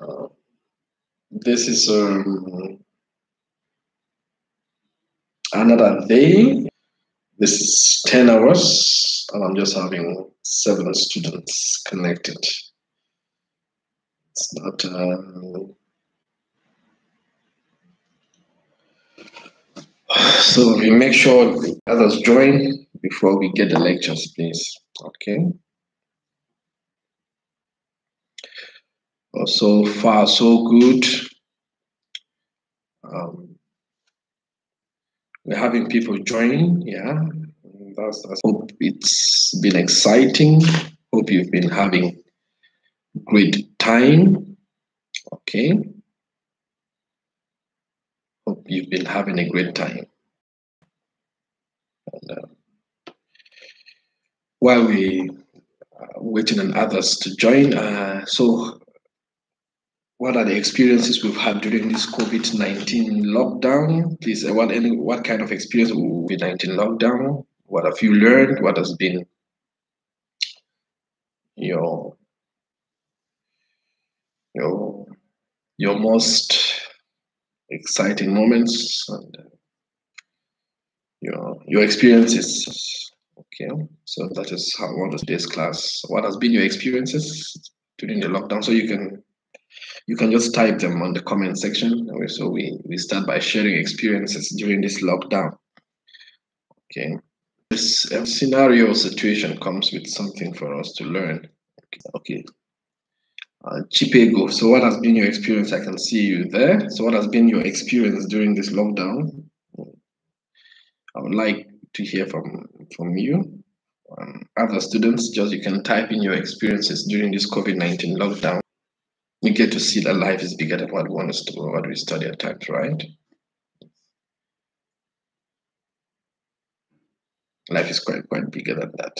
Uh, this is um, another day. This is 10 hours, and I'm just having seven students connected. It's not. Uh, so we make sure others join before we get the lectures, please. Okay. So far so good. Um, we're having people join, yeah. That's, that's hope it's been exciting. Hope you've been having great time. Okay. Hope you've been having a great time. And, uh, while we uh, waiting on others to join, uh, so what are the experiences we've had during this COVID-19 lockdown? Please, uh, what any what kind of experience with 19 lockdown? What have you learned? What has been your your your most exciting moments and uh, your your experiences? Okay, so that is how one of today's class. What has been your experiences during the lockdown? So you can you can just type them on the comment section. So we, we start by sharing experiences during this lockdown. Okay. This scenario situation comes with something for us to learn. Okay. Uh, Chipego. So what has been your experience? I can see you there. So what has been your experience during this lockdown? I would like to hear from, from you. Um, other students, just you can type in your experiences during this COVID-19 lockdown we get to see that life is bigger than what we want to what we study at times, right? Life is quite quite bigger than that.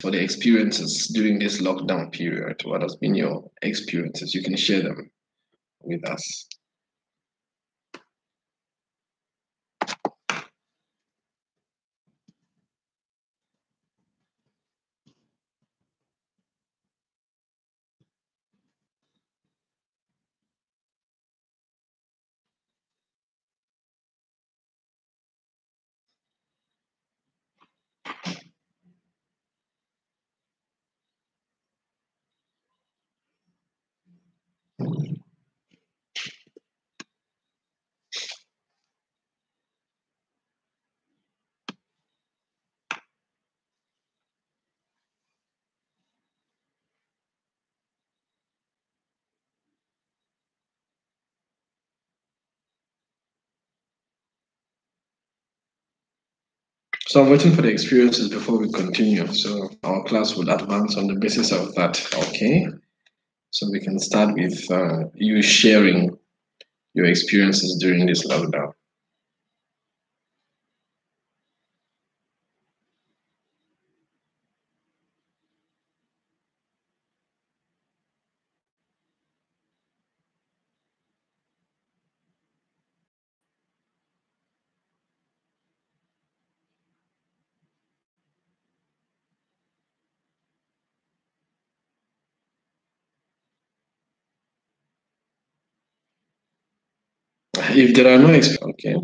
For the experiences during this lockdown period, what has been your experiences? You can share them with us. So I'm waiting for the experiences before we continue. So our class will advance on the basis of that. Okay. So we can start with uh, you sharing your experiences during this lockdown. If there are no experts, okay.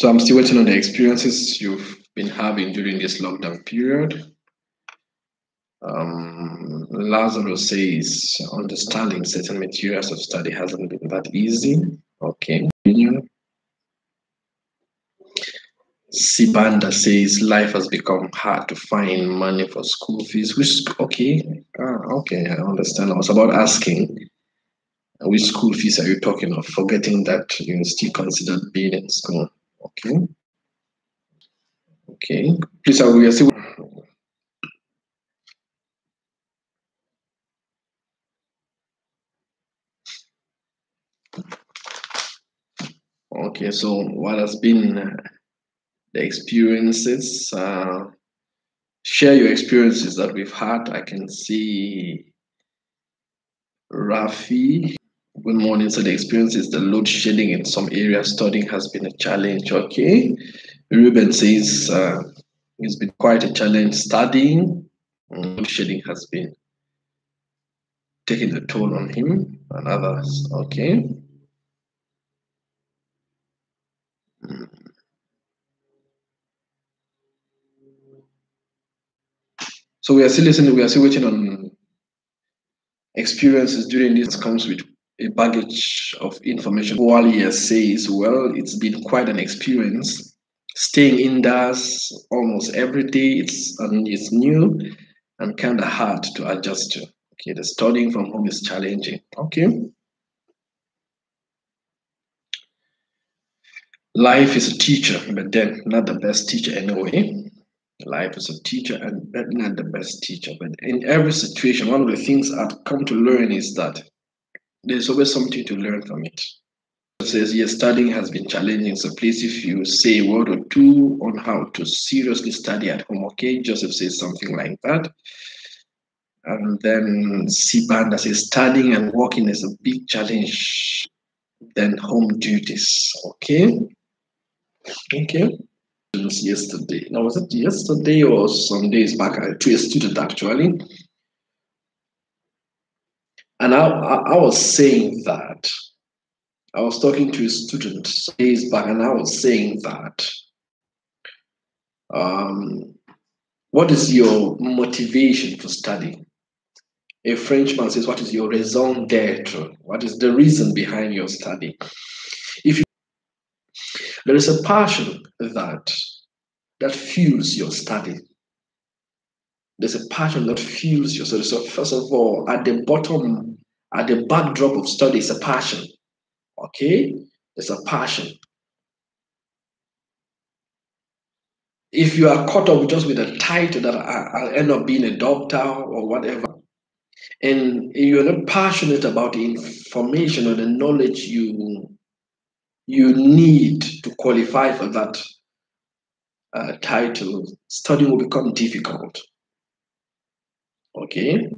So I'm still waiting on the experiences you've been having during this lockdown period. Um, Lazarus says understanding certain materials of study hasn't been that easy. Okay. Sibanda says life has become hard to find money for school fees. Which okay, ah, okay, I understand. I was about asking which school fees are you talking of? Forgetting that you still considered being in school. Okay. Okay, please, I will see. Okay, so what has been the experiences? Uh, share your experiences that we've had. I can see Rafi. Good morning. So the experience is the load shedding in some areas. Studying has been a challenge. Okay. Ruben says uh, it's been quite a challenge studying. Load shedding has been taking a toll on him and others. Okay. So we are still listening. We are still waiting on experiences during this comes with a baggage of information. Walia says, well, it's been quite an experience. Staying indoors almost every day, it's and it's new and kind of hard to adjust to. Okay, the studying from home is challenging. Okay. Life is a teacher, but then not the best teacher anyway. Life is a teacher and not the best teacher. But in every situation, one of the things I've come to learn is that there's always something to learn from it. It says, yes, studying has been challenging. So please, if you say a word or two on how to seriously study at home, okay? Joseph says something like that. And then Sibanda says, studying and working is a big challenge than home duties, okay? Okay. Yesterday, now was it yesterday or some days back to a student actually? And I, I, was saying that I was talking to a student days back, and I was saying that um, what is your motivation to study? A Frenchman says, What is your raison d'etre? What is the reason behind your study? If you, there is a passion that that fuels your study. There's a passion that fuels your study. So, first of all, at the bottom, at the backdrop of study is a passion. Okay? There's a passion. If you are caught up just with a title that I'll end up being a doctor or whatever, and you're not passionate about the information or the knowledge you you need to qualify for that uh, title, studying will become difficult. Okay,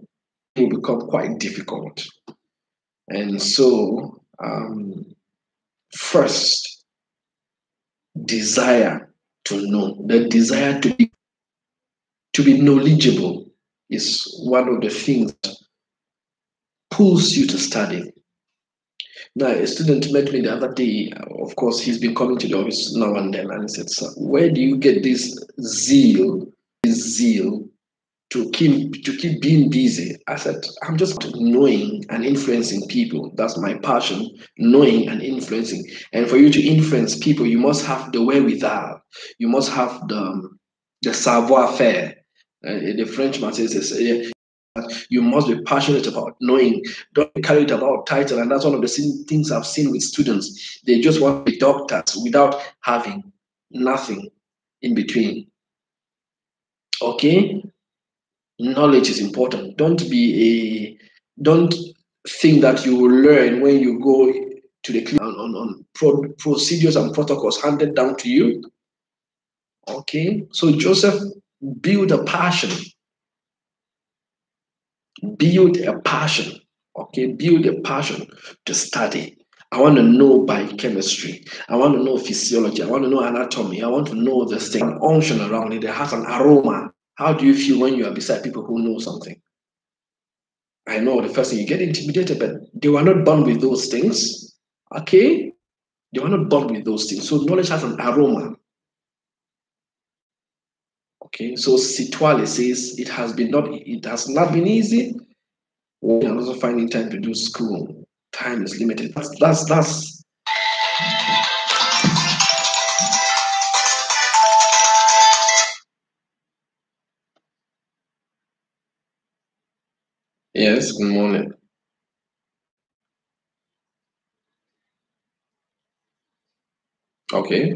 will become quite difficult, and so um, first desire to know. The desire to be to be knowledgeable is one of the things that pulls you to study. Now a student met me the other day. Of course he's been coming to the office now and then and he said Sir, where do you get this zeal this zeal to keep to keep being busy. I said, I'm just knowing and influencing people. That's my passion, knowing and influencing. And for you to influence people, you must have the wherewithal. You must have the the savoir-faire. Uh, the Frenchman says this. Uh, you must be passionate about knowing. Don't carry it about title. And that's one of the things I've seen with students. They just want to be doctors without having nothing in between. Okay? Knowledge is important. Don't be a don't think that you will learn when you go to the clinic on, on, on pro, procedures and protocols handed down to you. Okay, so Joseph build a passion. Build a passion. Okay, build a passion to study. I want to know biochemistry. I want to know physiology. I want to know anatomy. I want to know the thing, unction around it. It has an aroma. How do you feel when you are beside people who know something? I know the first thing you get intimidated, but they were not born with those things. Okay? They were not born with those things. So knowledge has an aroma. Okay, so Situale says it has been not it has not been easy. We are also finding time to do school. Time is limited. That's that's that's Yes, good morning. Okay.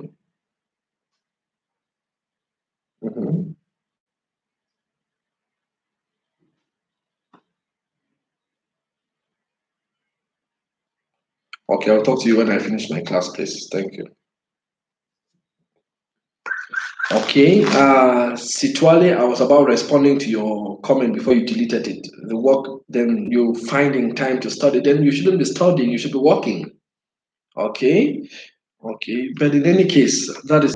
hmm Okay, I'll talk to you when I finish my class, please. Thank you. Okay, uh, Situale, I was about responding to your comment before you deleted it. The work, then you finding time to study, then you shouldn't be studying, you should be working. Okay, okay, but in any case, that is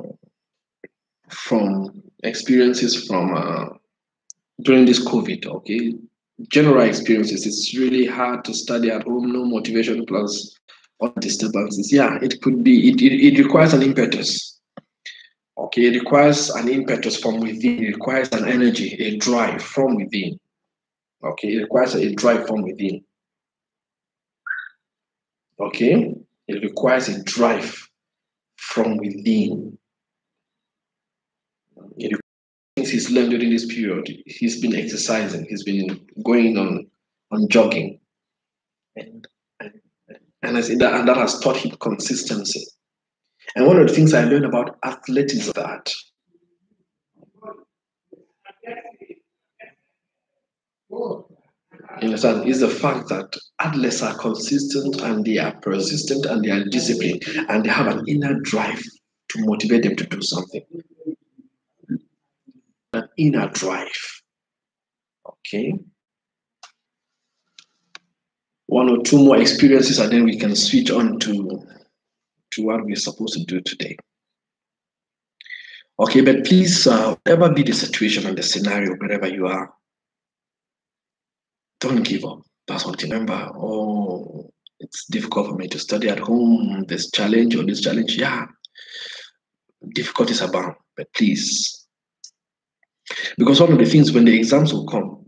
from experiences from uh, during this COVID, okay? General experiences, it's really hard to study at home, no motivation plus all disturbances. Yeah, it could be, it, it, it requires an impetus Okay, it requires an impetus from within, it requires an energy, a drive from within. Okay, it requires a drive from within. Okay, it requires a drive from within. It things he's learned during this period. He's been exercising, he's been going on on jogging. And, and, and, that, and that has taught him consistency. And one of the things I learned about athletes is that understand is the fact that athletes are consistent and they are persistent and they are disciplined and they have an inner drive to motivate them to do something. An inner drive. Okay. One or two more experiences and then we can switch on to to what we're supposed to do today. Okay, but please, uh, whatever be the situation and the scenario, wherever you are, don't give up. That's what you remember. Oh, it's difficult for me to study at home. This challenge or this challenge, yeah, difficulties abound. But please, because one of the things when the exams will come,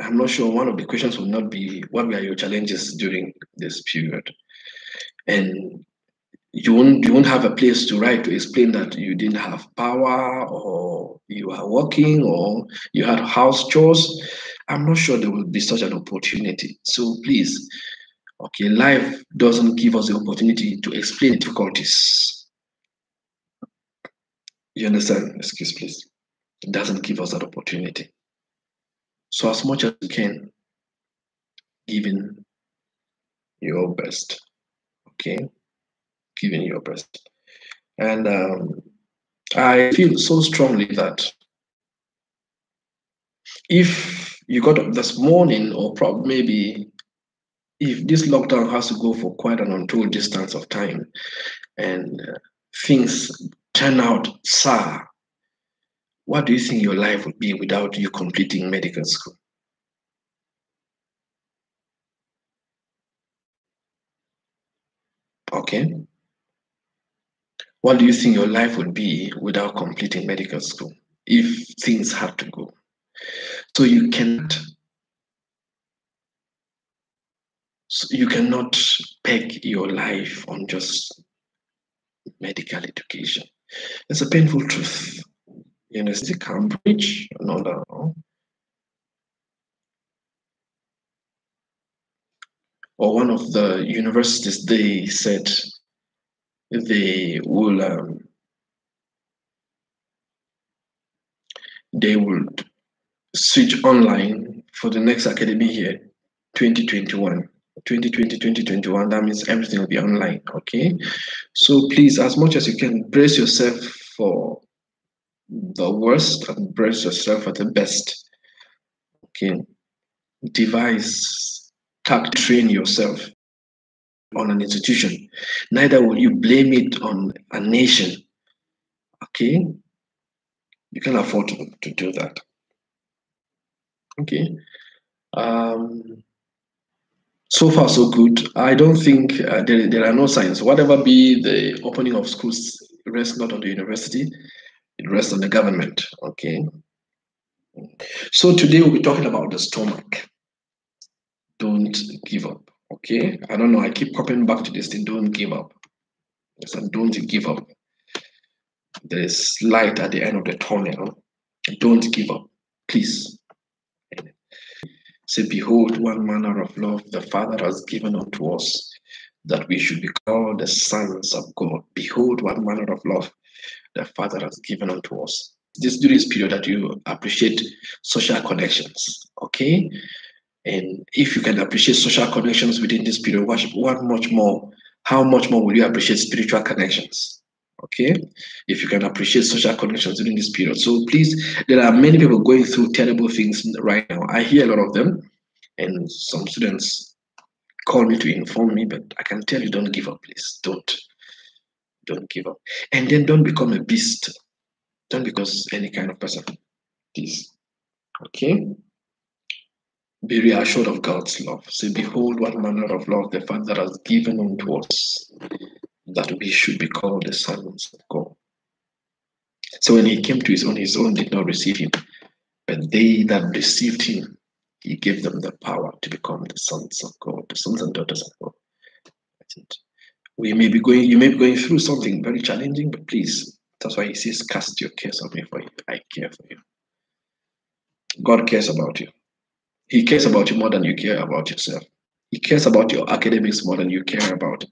I'm not sure one of the questions will not be what were your challenges during this period, and you won't you won't have a place to write to explain that you didn't have power or you are working or you had house chores. I'm not sure there will be such an opportunity. So please okay life doesn't give us the opportunity to explain difficulties. You understand? Excuse please. It doesn't give us that opportunity. So as much as you can giving your best okay giving your best. And um, I feel so strongly that if you got up this morning, or probably maybe if this lockdown has to go for quite an untold distance of time, and uh, things turn out sour, what do you think your life would be without you completing medical school? Okay. What do you think your life would be without completing medical school if things had to go? So you cannot so you cannot peg your life on just medical education. It's a painful truth. University Cambridge, another or one of the universities they said they will um, they would switch online for the next academic year 2021 2020 2021 that means everything will be online okay? So please as much as you can brace yourself for the worst and brace yourself for the best okay? Devise tact train yourself on an institution, neither will you blame it on a nation. Okay? You can afford to, to do that. Okay. Um, so far, so good. I don't think uh, there, there are no signs. Whatever be the opening of schools, rests not on the university, it rests on the government. Okay. So today we'll be talking about the stomach. Don't give up. Okay, I don't know. I keep coming back to this thing. Don't give up. Yes, and don't give up. There is light at the end of the tunnel. Don't give up, please. Say, behold, one manner of love the Father has given unto us, that we should be called the sons of God. Behold, one manner of love the Father has given unto us. This during this period that you appreciate social connections. Okay, and if you can appreciate social connections within this period, what, what much more how much more will you appreciate spiritual connections? Okay, if you can appreciate social connections during this period. So please, there are many people going through terrible things right now. I hear a lot of them, and some students call me to inform me, but I can tell you don't give up, please. Don't. Don't give up. And then don't become a beast. Don't because any kind of person. Please. Okay? Be reassured of God's love. Say, Behold, what manner of love the Father has given unto us, that we should be called the sons of God. So when he came to his own, his own did not receive him. But they that received him, he gave them the power to become the sons of God, the sons and daughters of God. That's it. We may be going, you may be going through something very challenging, but please, that's why he says, cast your cares on me for you. I care for you. God cares about you. He cares about you more than you care about yourself. He cares about your academics more than you care about.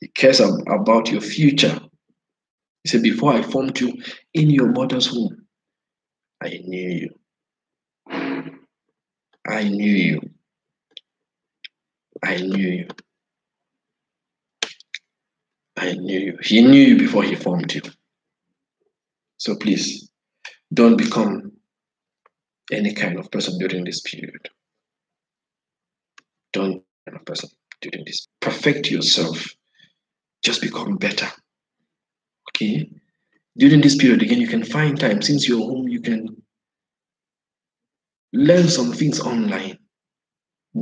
He cares about your future. He said, Before I formed you in your mother's womb, I knew you. I knew you. I knew you. I knew you. He knew you before he formed you. So please, don't become any kind of person during this period. Don't kind of person during this. Perfect yourself. Just become better. Okay? During this period, again, you can find time. Since you're home, you can learn some things online.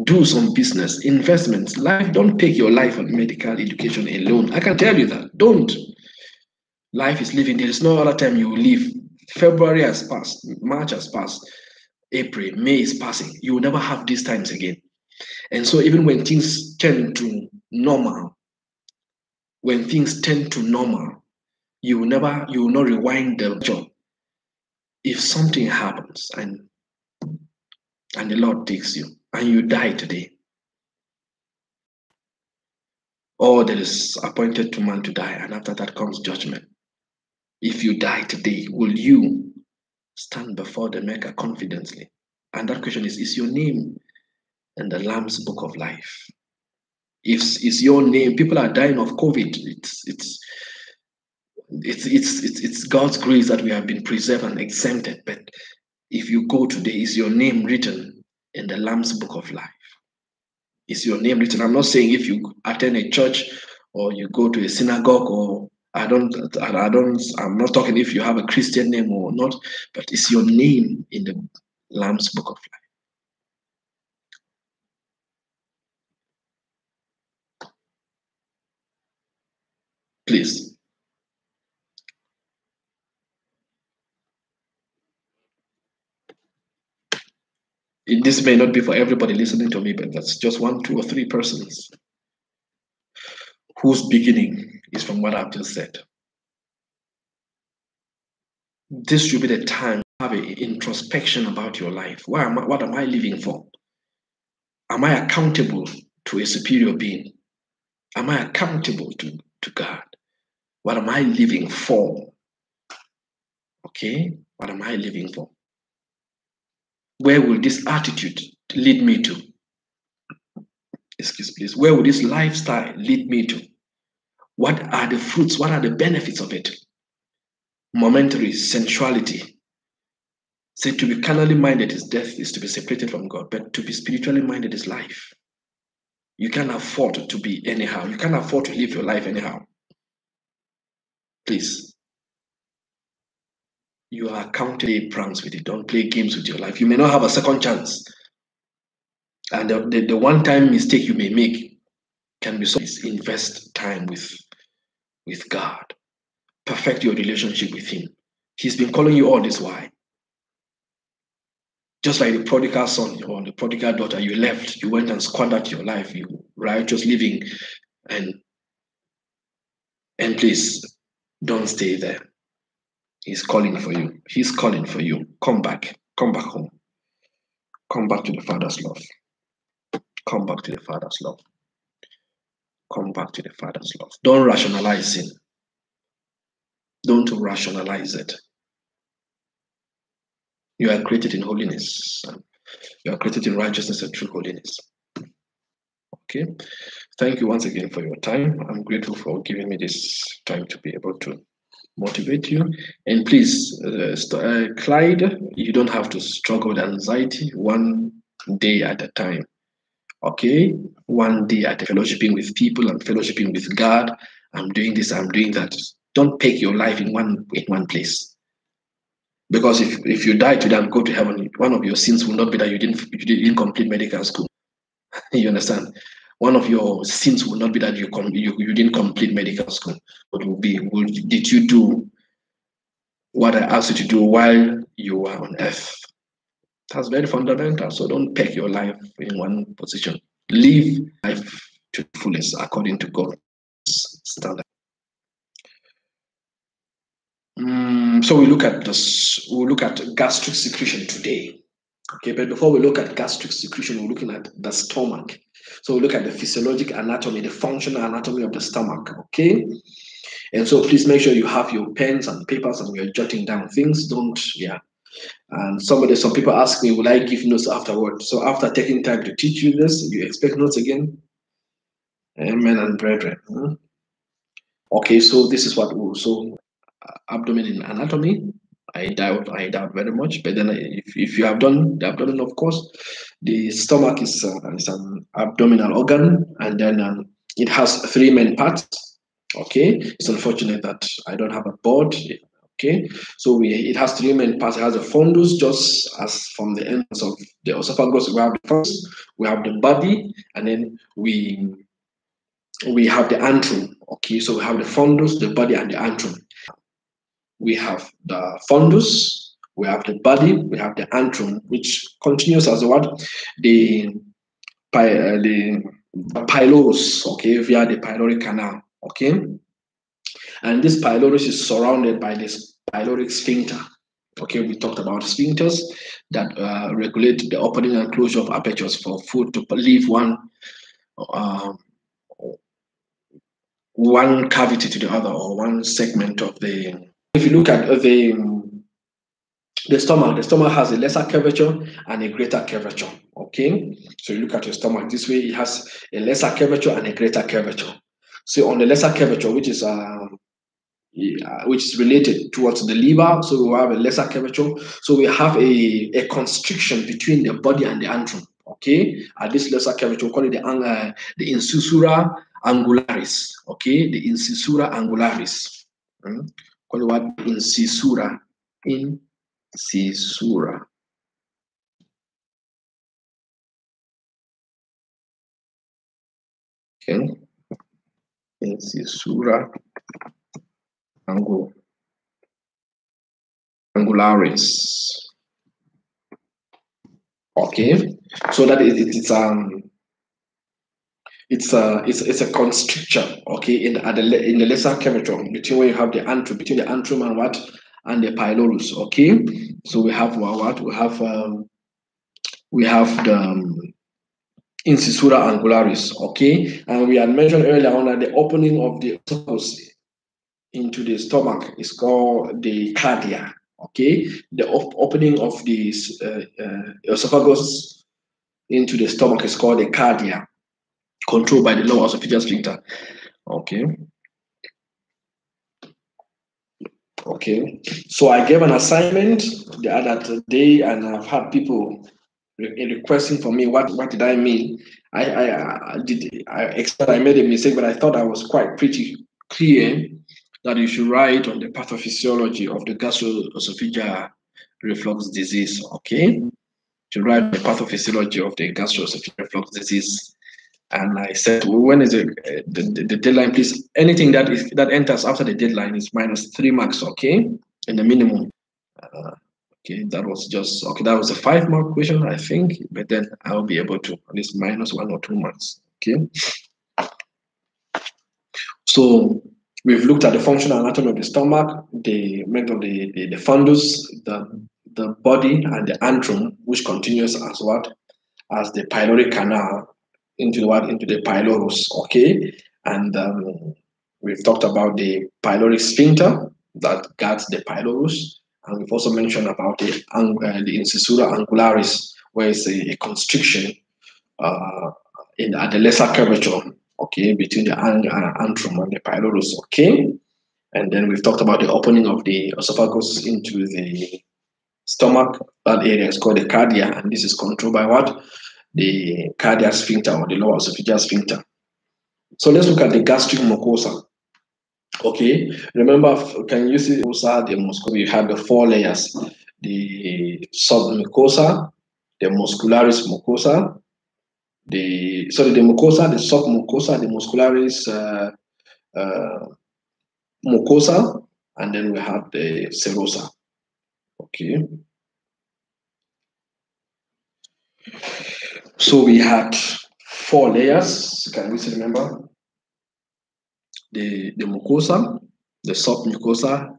Do some business, investments. Life, don't take your life on medical education alone. I can tell you that. Don't. Life is living. There is no other time you will live. February has passed, March has passed, April, May is passing. You will never have these times again. And so even when things turn to normal, when things turn to normal, you will never, you will not rewind the job. If something happens and and the Lord takes you and you die today, or there is appointed to man to die, and after that comes judgment. If you die today, will you stand before the Maker confidently? And that question is: Is your name in the Lamb's Book of Life? If is your name, people are dying of COVID. It's it's it's it's it's, it's God's grace that we have been preserved and exempted. But if you go today, is your name written in the Lamb's Book of Life? Is your name written? I'm not saying if you attend a church or you go to a synagogue or I don't, I don't, I'm not talking if you have a Christian name or not, but is your name in the Lamb's Book of Life? Please. This may not be for everybody listening to me, but that's just one, two, or three persons whose beginning is from what I've just said. This should be the time to have an introspection about your life. Why am I, what am I living for? Am I accountable to a superior being? Am I accountable to, to God? What am I living for? Okay, what am I living for? Where will this attitude lead me to? Excuse please. Where will this lifestyle lead me to? What are the fruits? What are the benefits of it? Momentary sensuality. Say to be carnally minded is death, is to be separated from God, but to be spiritually minded is life. You can't afford to be anyhow. You can't afford to live your life anyhow. Please. You are counting pranks with it. Don't play games with your life. You may not have a second chance. And the, the, the one time mistake you may make can be so invest time with, with God. Perfect your relationship with Him. He's been calling you all this while. Just like the prodigal son or the prodigal daughter, you left, you went and squandered your life, you righteous living, and and please don't stay there. He's calling for you. He's calling for you. Come back. Come back home. Come back to the Father's love. Come back to the Father's love. Come back to the Father's love. Don't rationalize sin. Don't rationalize it. You are created in holiness. You are created in righteousness and true holiness. Okay. Thank you once again for your time. I'm grateful for giving me this time to be able to motivate you. And please, uh, uh, Clyde, you don't have to struggle with anxiety one day at a time. Okay, one day at a fellowshipping with people and fellowshipping with God. I'm doing this. I'm doing that. Don't take your life in one in one place. Because if, if you die today and go to heaven, one of your sins will not be that you didn't you didn't complete medical school. you understand? One of your sins will not be that you, com- you you didn't complete medical school, but will be will, did you do what I asked you to do while you were on earth? That's very fundamental. So don't peg your life in one position. Live life to fullest according to God's standard. Mm, so we look at this. We look at gastric secretion today. Okay, but before we look at gastric secretion, we're looking at the stomach. So we look at the physiologic anatomy, the functional anatomy of the stomach. Okay, and so please make sure you have your pens and papers and you're jotting down things. Don't yeah. And somebody, some people ask me, will I give notes afterward? So after taking time to teach you this, you expect notes again? Amen and brethren. Hmm? Okay, so this is what we so abdomen in anatomy. I doubt, I doubt very much. But then, if, if you have done the abdomen, of course, the stomach is, uh, is an abdominal organ, and then um, it has three main parts. Okay, it's unfortunate that I don't have a board. Okay, so we it has three main parts. It has a fundus, just as from the ends of the esophagus, we have the fundus, we have the body, and then we we have the antrum. Okay, so we have the fundus, the body, and the antrum we have the fundus, we have the body, we have the antrum, which continues as what the uh, the pylorus, okay, via the pyloric canal, okay, and this pylorus is surrounded by this pyloric sphincter. Okay, we talked about sphincters that uh, regulate the opening and closure of apertures for food to leave one uh, one cavity to the other or one segment of the if you look at the the stomach, the stomach has a lesser curvature and a greater curvature. Okay, so you look at your stomach this way, it has a lesser curvature and a greater curvature. So on the lesser curvature, which is um, which is related towards the liver, so we have a lesser curvature. So we have a, a constriction between the body and the antrum. Okay, at this lesser curvature, we call it the uh, the incisura angularis. Okay, the incisura angularis. Mm call the word incisura. Incisura. Okay. Incisura angul angularis. Okay, so that is it's um it's a it's, it's a constrictor, okay, in the, in the lesser curvature between where you have the antrum between the antrum and what and the pylorus, okay. So we have what we have um, we have the um, incisura angularis, okay, and we had mentioned earlier on that the opening of the esophagus into the stomach is called the cardia, okay. The op opening of the uh, uh, esophagus into the stomach is called the cardia controlled by the lower esophageal sphincter. Okay. Okay. So I gave an assignment the other day, and I've had people re requesting for me what what did I mean. I I, I did I I made a mistake, but I thought I was quite pretty clear that you should write on the pathophysiology of the gastroesophageal reflux disease. Okay. To write the pathophysiology of the gastroesophageal reflux disease and I said, well, when is the, the, the, deadline, please? Anything that is that enters after the deadline is minus three marks, okay? In the minimum. Uh, okay, that was just, okay, that was a five mark question, I think, but then I'll be able to at least minus one or two marks, okay? So we've looked at the functional anatomy of the stomach, the of the, the, the fundus, the, the body, and the antrum, which continues as what? As the pyloric canal into the what into the pylorus, okay? And um, we've talked about the pyloric sphincter that guards the pylorus, and we've also mentioned about the uh, the incisura angularis, where it's a, a constriction uh, in at the lesser curvature, okay, between the antrum and the pylorus, okay. And then we've talked about the opening of the esophagus into the stomach. That area is called the cardia, and this is controlled by what? The cardiac sphincter or the lower esophageal sphincter. So let's look at the gastric mucosa. Okay, remember, can you see also the mucosa? You have the four layers: the submucosa, the muscularis mucosa, the sorry, the mucosa, the submucosa, the muscularis uh, uh, mucosa, and then we have the serosa. Okay. So we had four layers. Can we remember? The, the mucosa, the submucosa,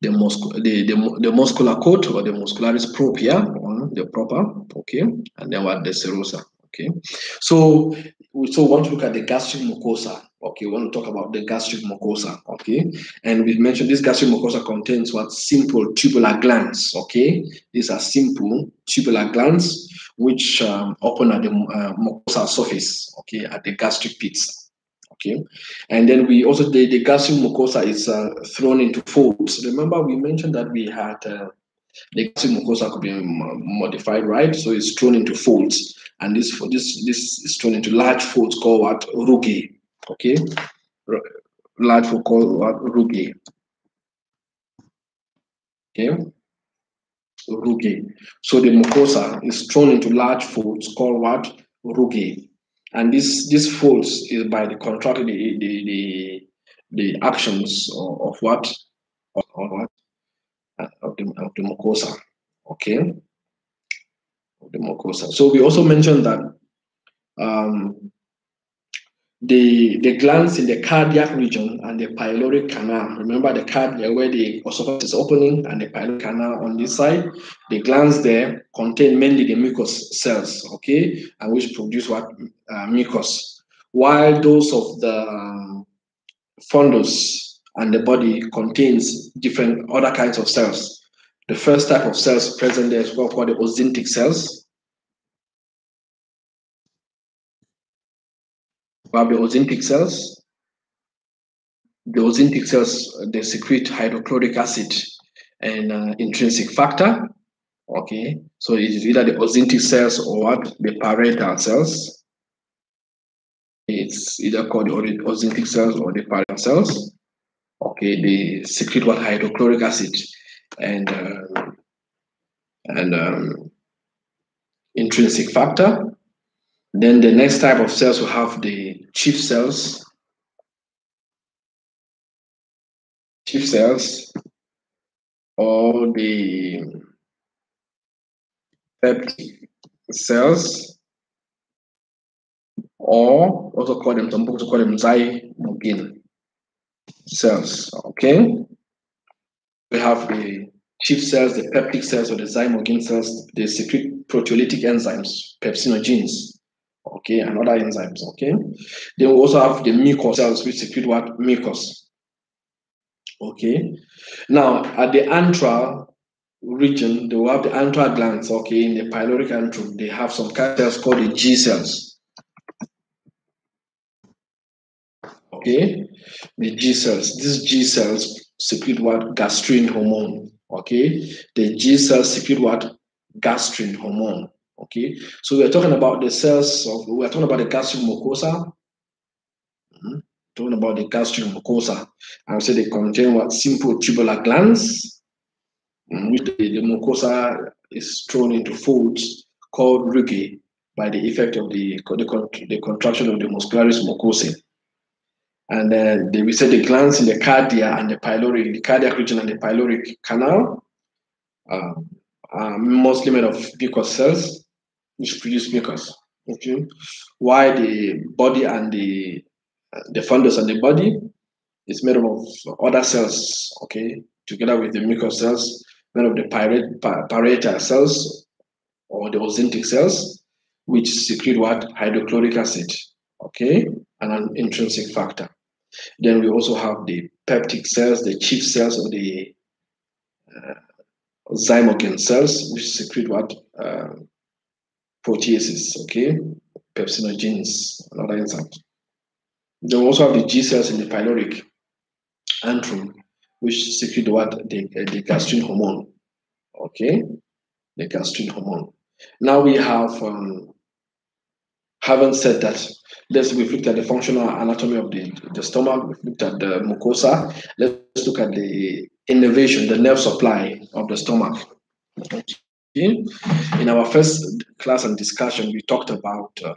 the, musc the, the, the muscular coat or the muscularis propria, the proper, okay, and then what the serosa, okay. So, so we want to look at the gastric mucosa, okay. We want to talk about the gastric mucosa, okay. And we mentioned this gastric mucosa contains what simple tubular glands, okay. These are simple tubular glands which um, open at the uh, mucosal surface, okay, at the gastric pits, okay. And then we also, the, the gastric mucosa is uh, thrown into folds. Remember we mentioned that we had uh, the gastric mucosa could be modified, right? So it's thrown into folds. And this this this is thrown into large folds called what? Rugae, okay? Large fold called what? Rugae. Okay rugae. So the mucosa is thrown into large folds called what? Rugae. And this this folds is by the contracting the the, the, the actions of, of what of, of what uh, of the, of the mucosa. Okay. Of the mucosa. So we also mentioned that um, the, the glands in the cardiac region and the pyloric canal. Remember the cardiac where the esophagus is opening and the pyloric canal on this side. The glands there contain mainly the mucous cells, okay, and which produce what uh, mucus. While those of the um, fundus and the body contains different other kinds of cells. The first type of cells present there is called, called the oxyntic cells. The oxyntic cells. The oxyntic cells, they secrete hydrochloric acid and uh, intrinsic factor. Okay, so it is either the oxyntic cells or what the parietal cells. It's either called the oxyntic cells or the parietal cells. Okay, they secrete what hydrochloric acid and uh, and um, intrinsic factor. Then the next type of cells will have the chief cells. Chief cells or the peptic cells or also call them some books call them zymogen cells. Okay. We have the chief cells, the peptic cells or the zymogen cells, they secrete proteolytic enzymes, pepsinogens okay, and other enzymes, okay. Then we also have the mucous cells which secrete what? Mucus. Okay. Now, at the antral region, they will have the antral glands, okay, in the pyloric antrum, they have some cells called the G cells. Okay, the G cells. These G cells secrete what? Gastrin hormone. Okay, the G cells secrete what? Gastrin hormone. Okay, so we're talking about the cells of, we're talking about the gastric mucosa. Mm-hmm. Talking about the gastric mucosa. I would say they contain what simple tubular glands, in which the, the mucosa is thrown into folds called rugae by the effect of the, the, the contraction of the muscularis mucosae. And then we said the glands in the cardia and the pyloric, the cardiac region and the pyloric canal, uh, are mostly made of mucous cells which produce mucus. Okay, why the body and the the fundus and the body is made up of other cells. Okay, together with the mucous cells, made of the parietal cells or the oxyntic cells, which secrete what hydrochloric acid. Okay, and an intrinsic factor. Then we also have the peptic cells, the chief cells of the uh, zymogen cells, which secrete what uh, proteases, okay? pepsinogens, another enzyme. Then we also have the G cells in the pyloric antrum, which secrete what the, the gastrin hormone. Okay, the gastrin hormone. Now we have, um, having said that, let's we've looked at the functional anatomy of the, the stomach, we've looked at the mucosa. Let's look at the innervation, the nerve supply of the stomach. In our first class and discussion, we talked about uh,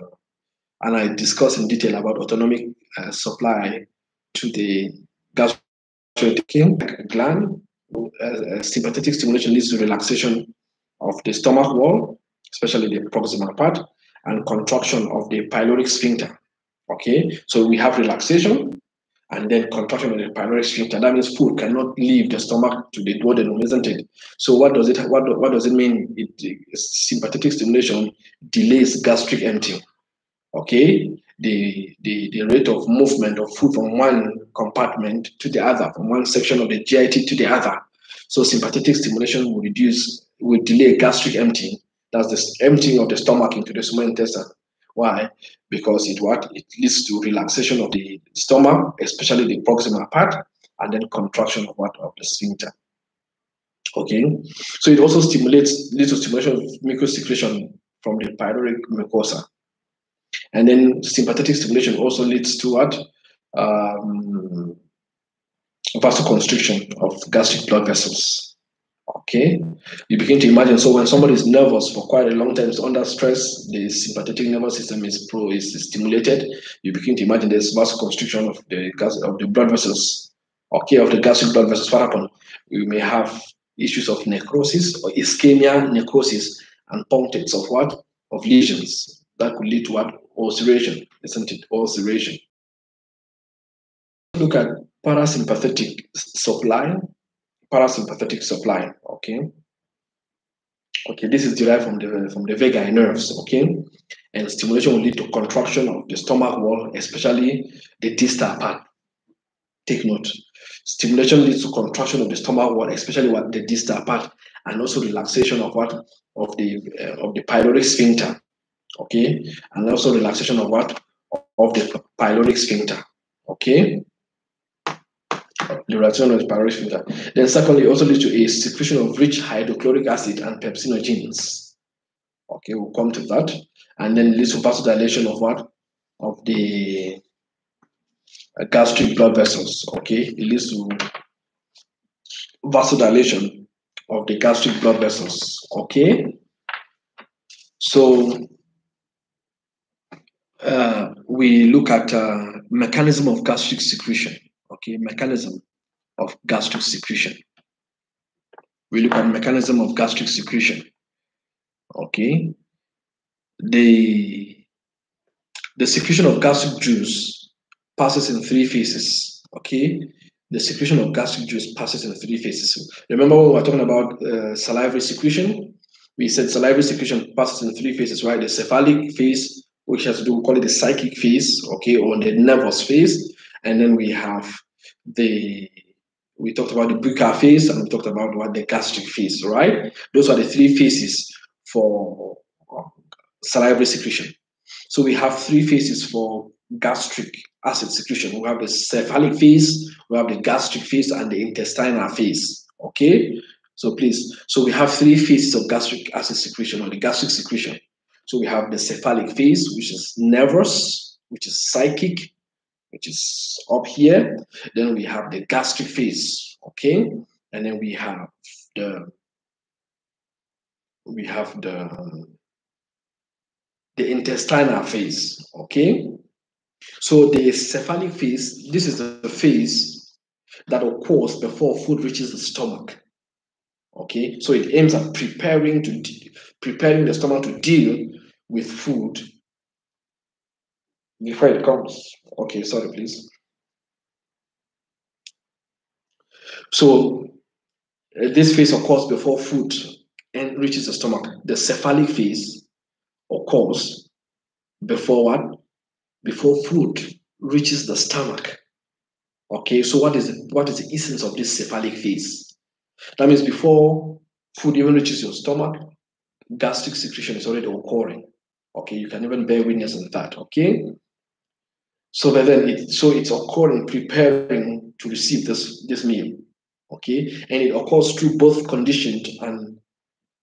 and I discussed in detail about autonomic uh, supply to the gastrointestinal gland. Uh, sympathetic stimulation leads to relaxation of the stomach wall, especially the proximal part, and contraction of the pyloric sphincter. Okay, so we have relaxation and then contraction of the pyloric sphincter. That means food cannot leave the stomach to the duodenum, isn't it? So what does it what, what does it mean? It, sympathetic stimulation delays gastric emptying okay, the, the, the rate of movement of food from one compartment to the other, from one section of the GIT to the other. So sympathetic stimulation will reduce, will delay gastric emptying. That's the emptying of the stomach into the small intestine. Why? Because it what it leads to relaxation of the stomach, especially the proximal part, and then contraction of what of the sphincter. Okay, so it also stimulates leads to stimulation of mucus secretion from the pyloric mucosa. And then sympathetic stimulation also leads to what? Um, vasoconstriction of gastric blood vessels. Okay, you begin to imagine. So when somebody is nervous for quite a long time, is under stress, the sympathetic nervous system is pro is stimulated. You begin to imagine there's vasoconstriction of the gas of the blood vessels. Okay, of the gastric blood vessels. What happen? We may have issues of necrosis or ischemia, necrosis, and punctates of what of lesions that could lead to what ulceration, isn't it? Ulceration. Look at parasympathetic supply. Parasympathetic supply. Okay. Okay, this is derived from the from the vagal nerves. Okay, and stimulation will lead to contraction of the stomach wall, especially the distal part. Take note. Stimulation leads to contraction of the stomach wall, especially what the distal part, and also relaxation of what of the uh, of the pyloric sphincter okay, and also relaxation of what? Of the pyloric sphincter, okay? The of the pyloric. Then secondly, also leads to a secretion of rich hydrochloric acid and pepsinogens. Okay, we'll come to that. And then leads to vasodilation of what? Of the gastric blood vessels, okay? It leads to vasodilation of the gastric blood vessels, okay? So uh, we look at uh, mechanism of gastric secretion. Okay, mechanism of gastric secretion. We look at mechanism of gastric secretion. Okay, the the secretion of gastric juice passes in three phases. Okay, the secretion of gastric juice passes in three phases. Remember when we were talking about uh, salivary secretion? We said salivary secretion passes in three phases, right? The cephalic phase, which has to do, we call it the psychic phase, okay, or the nervous phase. And then we have the, we talked about the buccal phase and we talked about what the gastric phase, right? Those are the three phases for salivary secretion. So we have three phases for gastric acid secretion. We have the cephalic phase, we have the gastric phase, and the intestinal phase. Okay, so please, so we have three phases of gastric acid secretion or the gastric secretion. So we have the cephalic phase, which is nervous, which is psychic, which is up here. Then we have the gastric phase, okay? And then we have the we have the the intestinal phase, okay? So the cephalic phase, this is the phase that occurs before food reaches the stomach. Okay, so it aims at preparing to preparing the stomach to deal with food before it comes. Okay, sorry, please. So uh, this phase occurs before food and reaches the stomach. The cephalic phase occurs before what? Before food reaches the stomach. Okay, so what is it? What is the essence of this cephalic phase? That means before food even reaches your stomach, gastric secretion is already occurring. Okay, you can even bear witness on that. Okay. So but then it so it's occurring preparing to receive this this meal. Okay, and it occurs through both conditioned and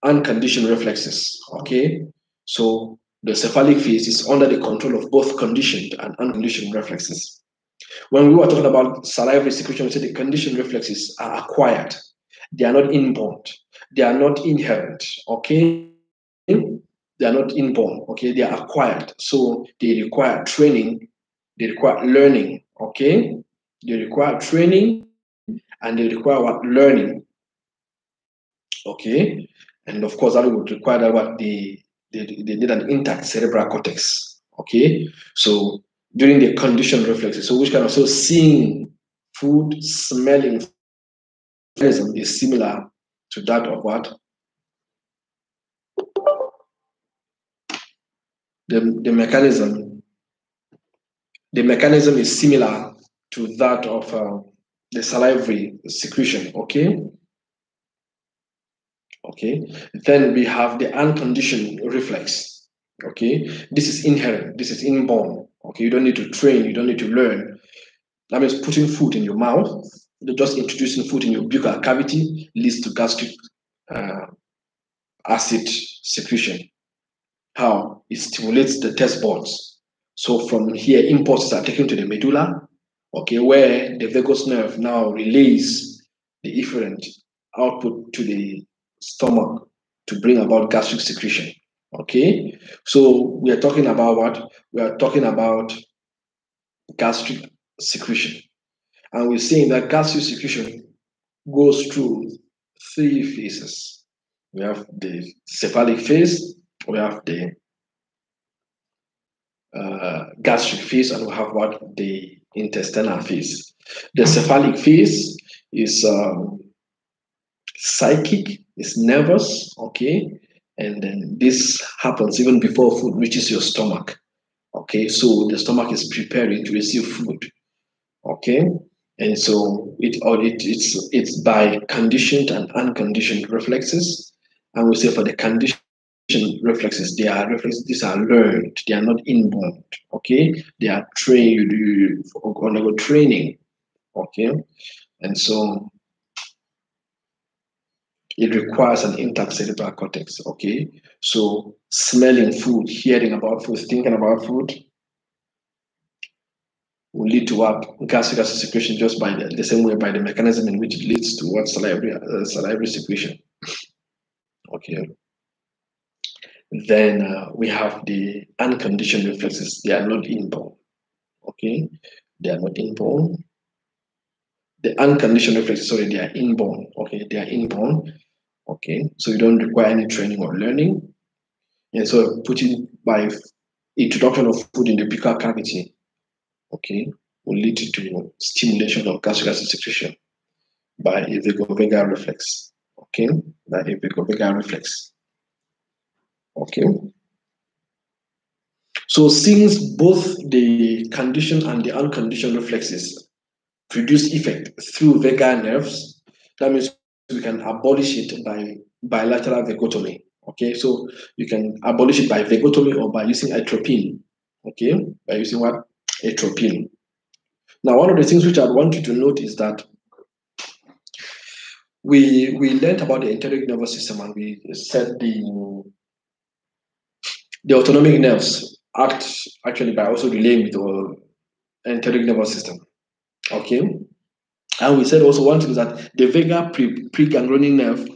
unconditioned reflexes. Okay, so the cephalic phase is under the control of both conditioned and unconditioned reflexes. When we were talking about salivary secretion, we said the conditioned reflexes are acquired. They are not inborn. They are not inherent. Okay, they are not inborn. Okay, they are acquired. So they require training. They require learning. Okay, they require training, and they require what learning. Okay, and of course that would require that what they they, they need an intact cerebral cortex. Okay, so during the conditioned reflexes, so which kind of so seeing food, smelling is similar to that of what the, the mechanism the mechanism is similar to that of uh, the salivary secretion okay? Okay then we have the unconditioned reflex okay? This is inherent this is inborn okay? You don't need to train you don't need to learn. That means putting food in your mouth just introducing food in your buccal cavity leads to gastric uh, acid secretion. How? It stimulates the taste buds so from here impulses are taken to the medulla okay where the vagus nerve now relays the efferent output to the stomach to bring about gastric secretion. Okay, so we are talking about what? We are talking about gastric secretion. And we're saying that gastric secretion goes through three phases. We have the cephalic phase, we have the uh, gastric phase, and we have what? The intestinal phase. The cephalic phase is um, psychic, is nervous, okay? And then this happens even before food reaches your stomach, okay? So the stomach is preparing to receive food, okay? And so it, or it it's it's by conditioned and unconditioned reflexes. And we say for the conditioned reflexes, they are reflexes, these are learned, they are not inborn, okay? They are trained, you do undergo training, okay? And so it requires an intact cerebral cortex. Okay, so smelling food, hearing about food, thinking about food will lead to what gastric acid secretion just by the, the, same way by the mechanism in which it leads to what salivary uh, salivary secretion. Okay. Then uh, we have the unconditioned reflexes. They are not inborn. Okay, they are not inborn the unconditioned reflexes, sorry, they are inborn. Okay, they are inborn. Okay, so you don't require any training or learning. And so putting by introduction of food in the buccal cavity, okay, will lead to stimulation of gastric acid secretion by a vagovagal reflex. Okay, by a vagovagal reflex. Okay. So since both the conditioned and the unconditioned reflexes produce effect through vagal nerves, that means we can abolish it by bilateral vagotomy. Okay, so you can abolish it by vagotomy or by using atropine. Okay, by using what? Atropine. Now, one of the things which I want you to note is that we we learned about the enteric nervous system and we said the the autonomic nerves act actually by also relaying with the enteric nervous system. Okay, and we said also one thing is that the vagal pre preganglionic nerve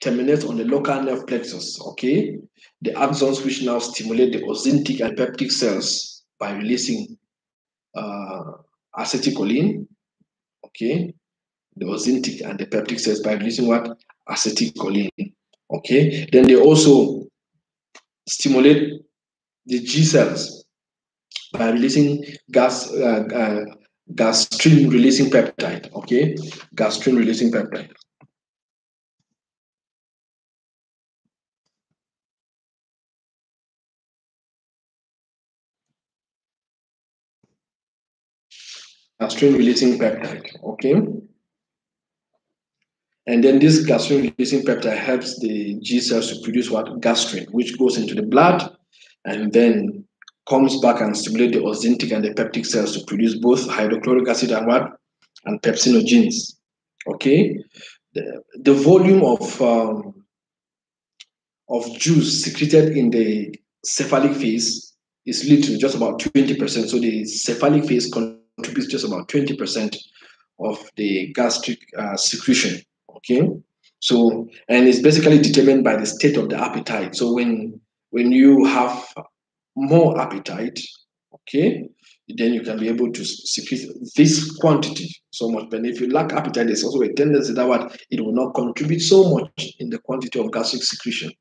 terminates on the local nerve plexus, okay? The axons which now stimulate the oxyntic and peptic cells by releasing uh, acetylcholine, okay? The oxyntic and the peptic cells by releasing what? Acetylcholine, okay? Then they also stimulate the G cells by releasing gas, uh, uh, gastrin releasing peptide, okay? Gastrin releasing peptide. Gastrin releasing peptide, okay? And then this gastrin releasing peptide helps the G cells to produce what? Gastrin, which goes into the blood and then comes back and stimulate the oxyntic and the peptic cells to produce both hydrochloric acid and what? And pepsinogens. Okay? The, the volume of um, of juice secreted in the cephalic phase is little, just about 20%. So the cephalic phase contributes just about 20% of the gastric uh, secretion. Okay? So, and it's basically determined by the state of the appetite. So when when you have more appetite, okay, then you can be able to secrete this quantity so much. But if you lack appetite, there's also a tendency that what it will not contribute so much in the quantity of gastric secretion.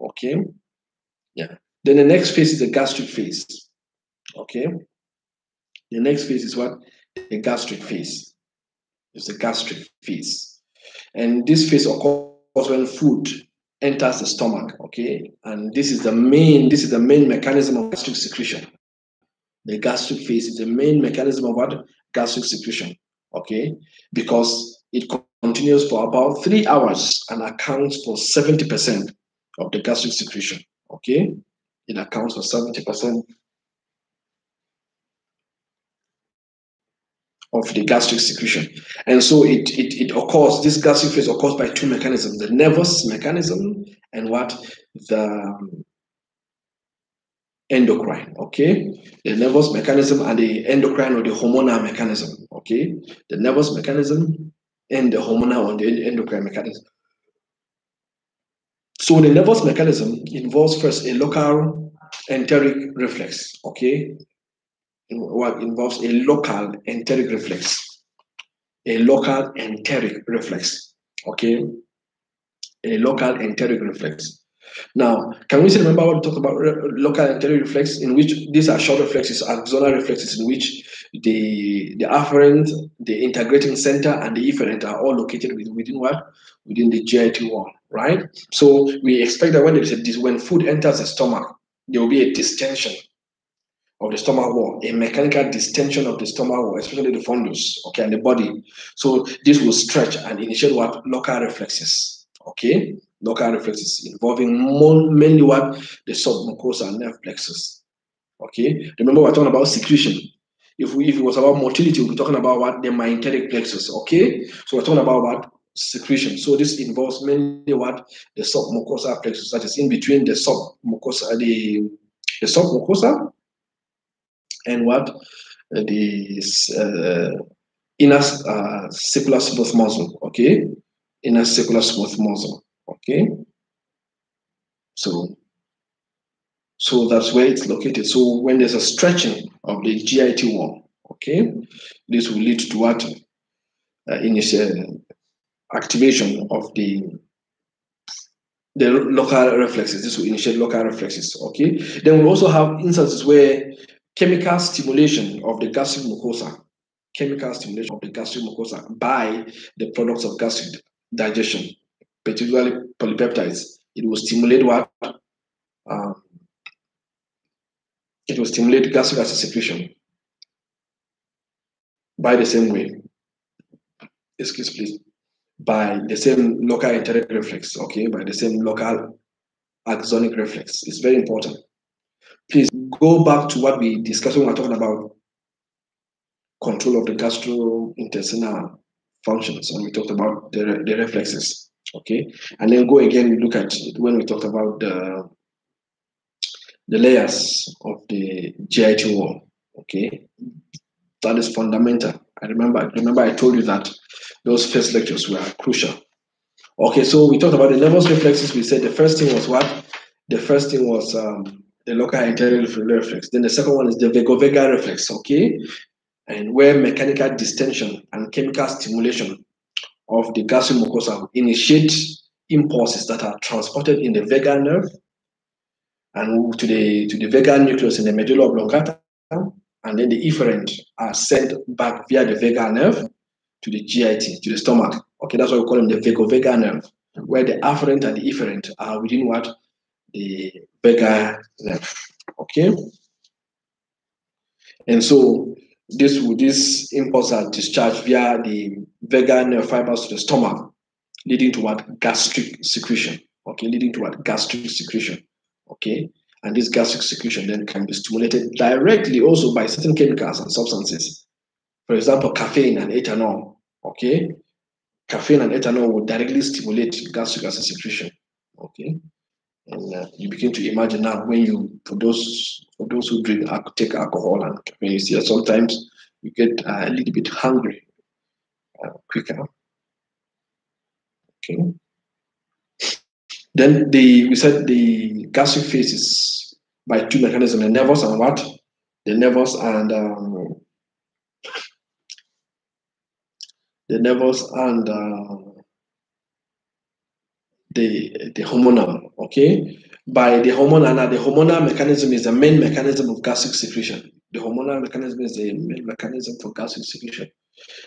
Okay, yeah. Then the next phase is the gastric phase. Okay, the next phase is what the gastric phase. It's the gastric phase, and this phase occurs when food enters the stomach, okay? And this is the main, this is the main mechanism of gastric secretion. The gastric phase is the main mechanism of what? Gastric secretion, okay? Because it continues for about three hours and accounts for 70% of the gastric secretion, okay? It accounts for 70% of the gastric secretion. And so it, it, it occurs, this gastric phase occurs by two mechanisms, the nervous mechanism and what? The endocrine, okay? The nervous mechanism and the endocrine or the hormonal mechanism, okay? The nervous mechanism and the hormonal or the endocrine mechanism. So the nervous mechanism involves first a local enteric reflex, okay? What involves a local enteric reflex. A local enteric reflex. Okay? A local enteric reflex. Now, can we still remember what we talked about local enteric reflex, in which these are short reflexes, axonal reflexes, in which the the afferent, the integrating center, and the efferent are all located within, within what? Within the GIT wall, right? So we expect that when there is a, when food enters the stomach, there will be a distension of the stomach wall, a mechanical distension of the stomach wall, especially the fundus, okay, and the body. So this will stretch and initiate what local reflexes, okay, local reflexes involving more, mainly what the submucosal nerve plexus, okay. Remember we're talking about secretion. If we if it was about motility, we'll be talking about what the myenteric plexus, okay. So we're talking about what secretion. So this involves mainly what the submucosal plexus, that is in between the submucosa, the the submucosa and what the uh, inner uh, circular smooth muscle, okay? Inner circular smooth muscle, okay? So, so that's where it's located. So when there's a stretching of the GIT wall, okay, this will lead to what? Uh, initial activation of the the local reflexes. This will initiate local reflexes. Okay. Then we also have instances where chemical stimulation of the gastric mucosa, chemical stimulation of the gastric mucosa by the products of gastric digestion, particularly polypeptides. It will stimulate what? Um, it will stimulate gastric acid secretion by the same way. Excuse please. By the same local enteric reflex, okay, by the same local axonic reflex. It's very important please go back to what we discussed when we were talking about control of the gastrointestinal functions and we talked about the, the reflexes okay? And then go again We look at when we talked about the the layers of the GIT wall okay? That is fundamental. I remember remember I told you that those first lectures were crucial. Okay so we talked about the nervous reflexes. We said the first thing was what? The first thing was um, the local enteric reflex. Then the second one is the vagovagal reflex, okay? And where mechanical distension and chemical stimulation of the gastric mucosa initiate impulses that are transported in the vagal nerve and to the to the vagal nucleus in the medulla oblongata, and then the efferent are sent back via the vagal nerve to the GIT, to the stomach. Okay, that's why we call them the vagovagal nerve, where the afferent and the efferent are within what the vagal nerve. Okay. And so this this impulse are discharged via the vagal nerve fibers to the stomach, leading to what gastric secretion. Okay, leading to what gastric secretion. Okay, And this gastric secretion then can be stimulated directly also by certain chemicals and substances. For example, caffeine and ethanol. Okay, caffeine and ethanol will directly stimulate gastric acid secretion. Okay, and uh, you begin to imagine now when you for those for those who drink take alcohol and when you see sometimes you get uh, a little bit hungry uh, quicker. Okay. Then the we said the gastric phase is by two mechanisms: the nervous and what? The nervous and um, the nervous and uh, the the hormonal. Okay, by the hormonal, the hormonal mechanism is the main mechanism of gastric secretion. The hormonal mechanism is the main mechanism for gastric secretion,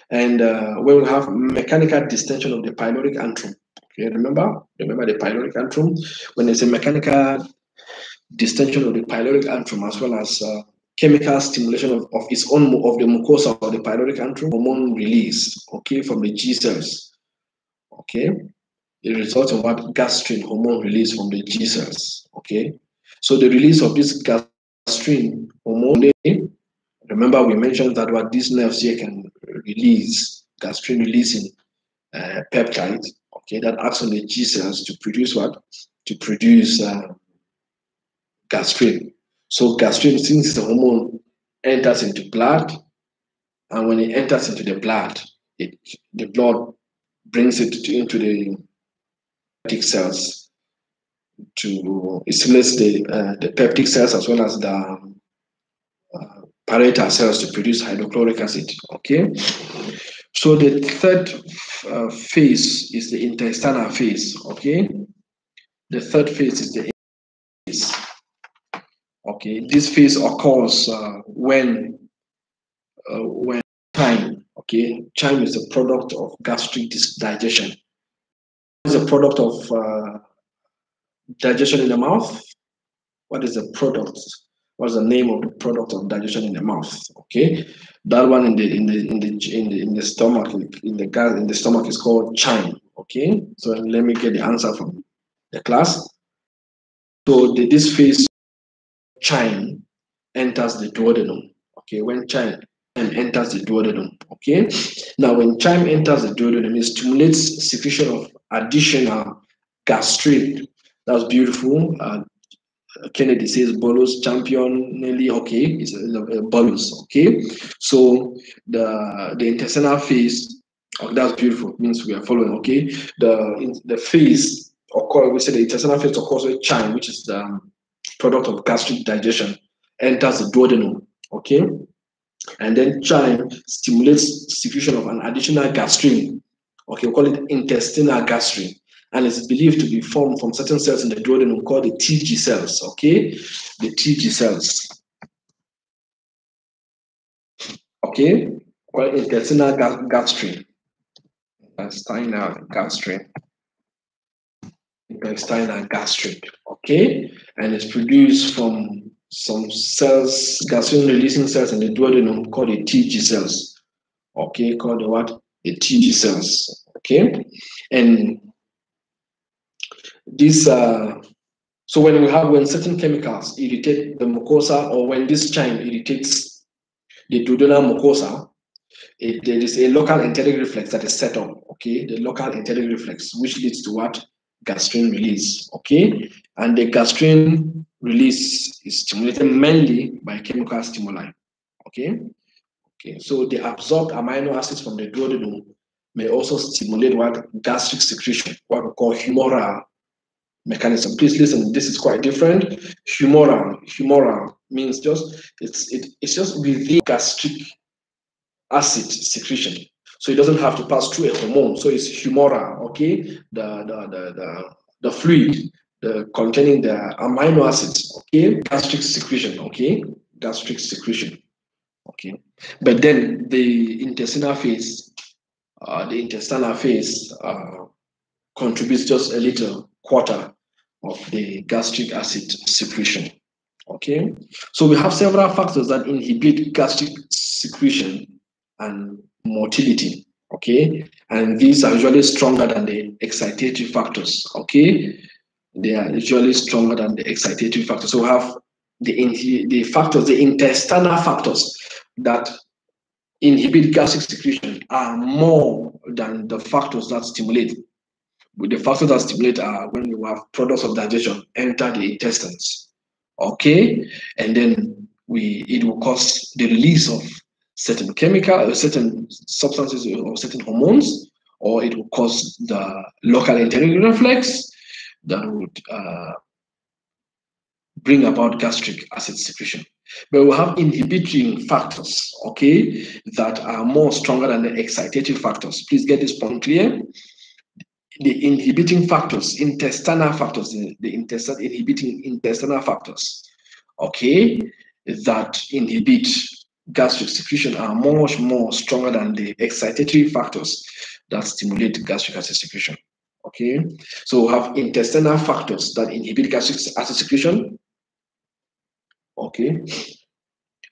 and uh, we will have mechanical distension of the pyloric antrum. Okay, remember, remember the pyloric antrum when there's a mechanical distension of the pyloric antrum as well as uh, chemical stimulation of, of its own of the mucosa of the pyloric antrum hormone release okay from the G cells okay it results of what gastrin hormone release from the G cells okay? So the release of this gastrin hormone remember we mentioned that what these nerves here can release gastrin releasing uh, peptides okay that acts on the G cells to produce what? To produce uh, gastrin so gastrin, since the hormone enters into blood, and when it enters into the blood, it, the blood brings it to, into the peptic cells to it stimulates the uh, the peptic cells as well as the uh, parietal cells to produce hydrochloric acid. Okay, so the third uh, phase is the intestinal phase. Okay, the third phase is the phase. Okay, this phase occurs uh, when uh, when chyme. Okay, chyme is a product of gastric digestion. It's a product of uh, digestion in the mouth. What is the product? What's the name of the product of digestion in the mouth? Okay, that one in the in the in the in the, in the stomach in the gas in the stomach is called chyme. Okay, so let me get the answer from the class. So the, this phase chyme enters the duodenum. Okay, when chyme and enters the duodenum. Okay, now when chyme enters the duodenum, it stimulates secretion of additional gastrate. That's beautiful. Uh, Kennedy says bolus champion nearly okay it's a, a bolus okay so the the intestinal phase oh, that's beautiful means we are following okay the the phase occur we say the intestinal phase occurs with chyme which is the um, product of gastric digestion enters the duodenum, okay? And then chyme stimulates secretion of an additional gastrin, okay? We call it intestinal gastrin. And it's believed to be formed from certain cells in the duodenum called the TG cells, okay? The TG cells. Okay? Called intestinal gastrin. Intestinal gastrin intestinal gastric, okay? And it's produced from some cells, gastrin releasing cells in the duodenum called the TG cells, okay? Called the what? TG cells, okay? And this, uh, so when we have, when certain chemicals irritate the mucosa or when this chyme irritates the duodenal mucosa, it, there is a local enteric reflex that is set up, okay? The local enteric reflex, which leads to what? gastrin release, okay? And the gastrin release is stimulated mainly by chemical stimuli, okay? Okay, so the absorbed amino acids from the duodenum may also stimulate what gastric secretion, what we call humoral mechanism. Please listen, this is quite different. Humoral, humoral means just, it's, it, it's just within gastric acid secretion. So it doesn't have to pass through a hormone. So it's humoral, okay? The the the the, the fluid the containing the amino acids, okay? Gastric secretion, okay? Gastric secretion. Okay. But then the intestinal phase, uh, the intestinal phase uh, contributes just a little quarter of the gastric acid secretion. Okay, so we have several factors that inhibit gastric secretion and motility. Okay, and these are usually stronger than the excitatory factors. Okay, they are usually stronger than the excitatory factors. So we have the, the factors, the intestinal factors that inhibit gastric secretion are more than the factors that stimulate. The factors that stimulate are when you have products of digestion enter the intestines. Okay, and then we it will cause the release of certain chemical, uh, certain substances or certain hormones, or it will cause the local enteric reflex that would uh, bring about gastric acid secretion. But we have inhibiting factors, okay, that are more stronger than the excitatory factors. Please get this point clear. The inhibiting factors, intestinal factors, the, intestinal inhibiting intestinal factors, okay, that inhibit gastric secretion are much more stronger than the excitatory factors that stimulate gastric acid secretion. Okay, so we have intestinal factors that inhibit gastric acid secretion. Okay,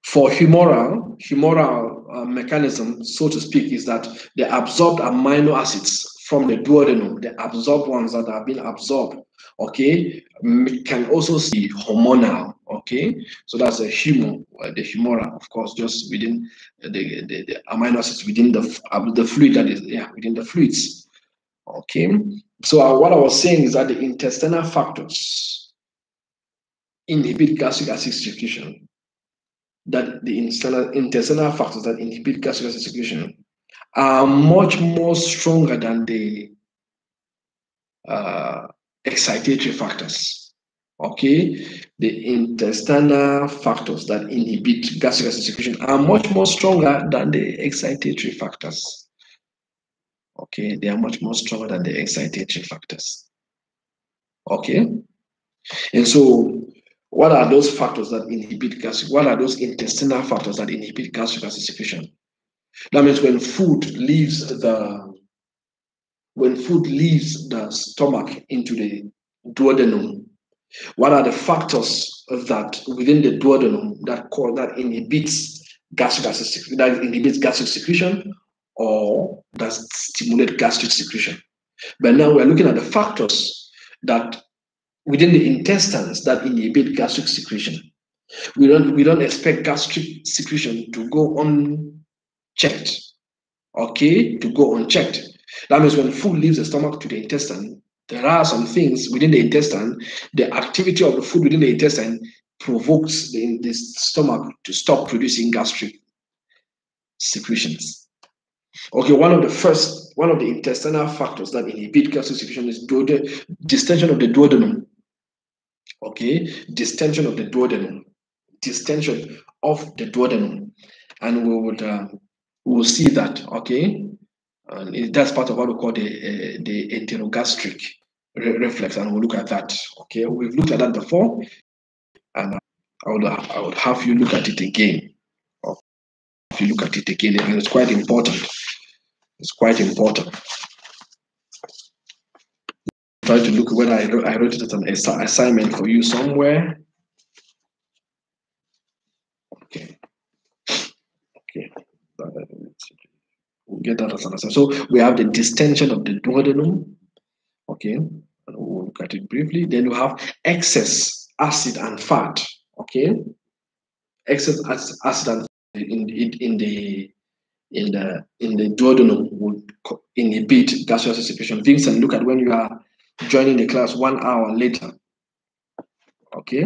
for humoral, humoral uh, mechanism, so to speak, is that the absorbed amino acids from the duodenum, the absorbed ones that have been absorbed, okay, can also see hormonal, okay. So that's a humor, uh, the humoral, of course, just within the, the, the amino acids within the uh, the fluid that is yeah within the fluids. Okay, so uh, what I was saying is that the intestinal factors inhibit gastric acid secretion. That the intestinal, intestinal factors that inhibit gastric acid secretion are much more stronger than the uh, excitatory factors. Okay, the intestinal factors that inhibit gastric acid secretion are much more stronger than the excitatory factors. Okay, they are much more stronger than the excitatory factors. Okay, and so what are those factors that inhibit gastric? What are those intestinal factors that inhibit gastric acid secretion? That means when food leaves the when food leaves the stomach into the duodenum, what are the factors that within the duodenum that call that inhibits gastric acid that inhibits gastric secretion or that stimulate gastric secretion. But now we're looking at the factors that within the intestines that inhibit gastric secretion. We don't we don't expect gastric secretion to go unchecked. Okay, to go unchecked. That means when food leaves the stomach to the intestine, there are some things within the intestine, the activity of the food within the intestine provokes the, the stomach to stop producing gastric secretions. Okay, one of the first, one of the intestinal factors that inhibit gastric secretion is duode, distension of the duodenum. Okay, distension of the duodenum, distension of the duodenum, and we would uh, we will see that. Okay, and that's part of what we call the uh, the enterogastric re reflex, and we'll look at that. Okay, we've looked at that before, and I would I would have you look at it again. If you look at it again, and it's quite important. It's quite important. Try to look when I wrote, I wrote it as an assignment for you somewhere. Okay. Okay. We'll get that as an assignment. So we have the distension of the duodenum. Okay. And we'll look at it briefly. Then we have excess acid and fat. Okay. Excess acid and in, in, in the in the in the duodenum would inhibit gastric secretion. Vincent, look at when you are joining the class one hour later. Okay.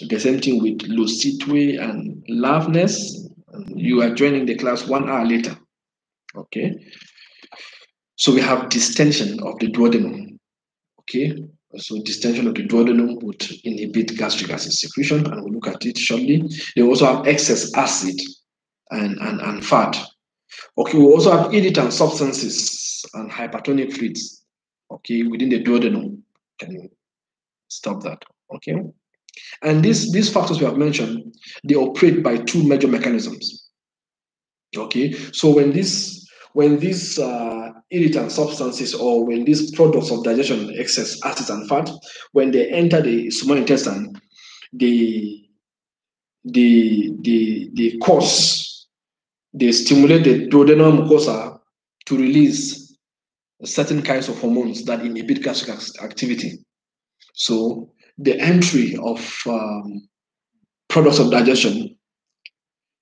The same thing with lucidity and loveness. You are joining the class one hour later. Okay. So we have distension of the duodenum. Okay. So distension of the duodenum would inhibit gastric acid secretion, and we'll look at it shortly. They also have excess acid and, and, and fat. Okay, we also have irritant substances and hypertonic fluids. Okay, within the duodenum. Can stop that? Okay. And these, these factors we have mentioned, they operate by two major mechanisms. Okay, so when this when these uh, irritant substances or when these products of digestion, excess acids and fat, when they enter the small intestine, they they they they cause they stimulate the duodenal mucosa to release certain kinds of hormones that inhibit gastric activity. So the entry of um, products of digestion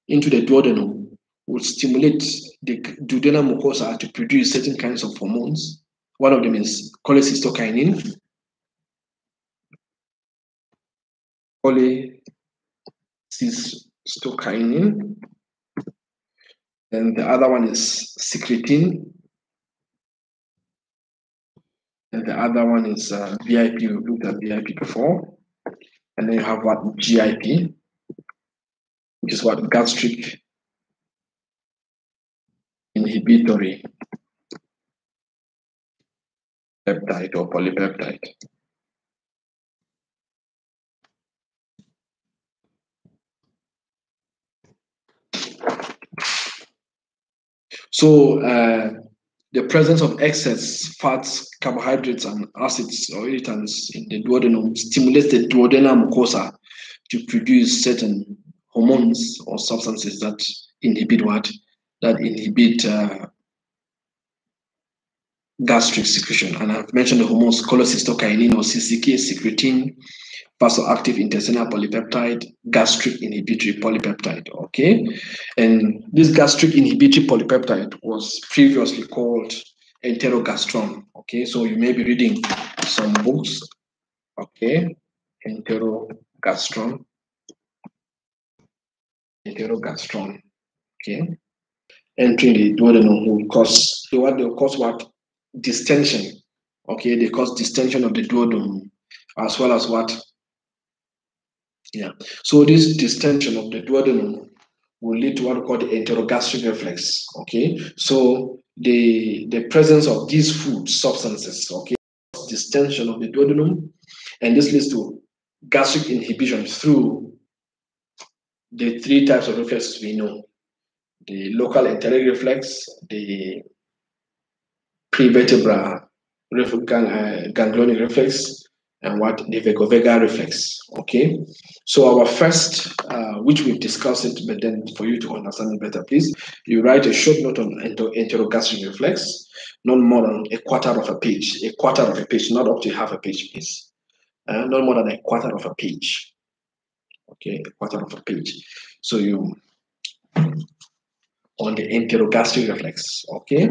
into the duodenum will stimulate the duodenal mucosa to produce certain kinds of hormones. One of them is cholecystokinin. Cholecystokinin. And the other one is secretin. And the other one is uh, VIP. We looked at VIP before. And then you have what GIP, which is what gastric inhibitory peptide or polypeptide. So uh, the presence of excess fats, carbohydrates, and acids or irritants in the duodenum stimulates the duodenal mucosa to produce certain hormones or substances that inhibit what? That inhibit uh, gastric secretion. And I've mentioned the hormones cholecystokinin or CCK, secretin, vasoactive intestinal polypeptide, gastric inhibitory polypeptide. Okay. And this gastric inhibitory polypeptide was previously called enterogastrone. Okay. So you may be reading some books. Okay. Enterogastrone. Enterogastrone. Okay. Entering the duodenum will cause what they cause what distension. Okay, they cause distension of the duodenum as well as what yeah. So this distension of the duodenum will lead to what we call the enterogastric reflex. Okay. So the the presence of these food substances, okay, distension of the duodenum, and this leads to gastric inhibition through the three types of reflexes we know: the local enteric reflex, the prevertebral ganglionic reflex, and what the vagovagal reflex. Okay, so our first, uh, which we've discussed it, but then for you to understand it better, please, you write a short note on enter enterogastric reflex, not more than a quarter of a page, a quarter of a page, not up to half a page, please. Uh, not more than a quarter of a page. Okay, a quarter of a page. So you on the enterogastric reflex. Okay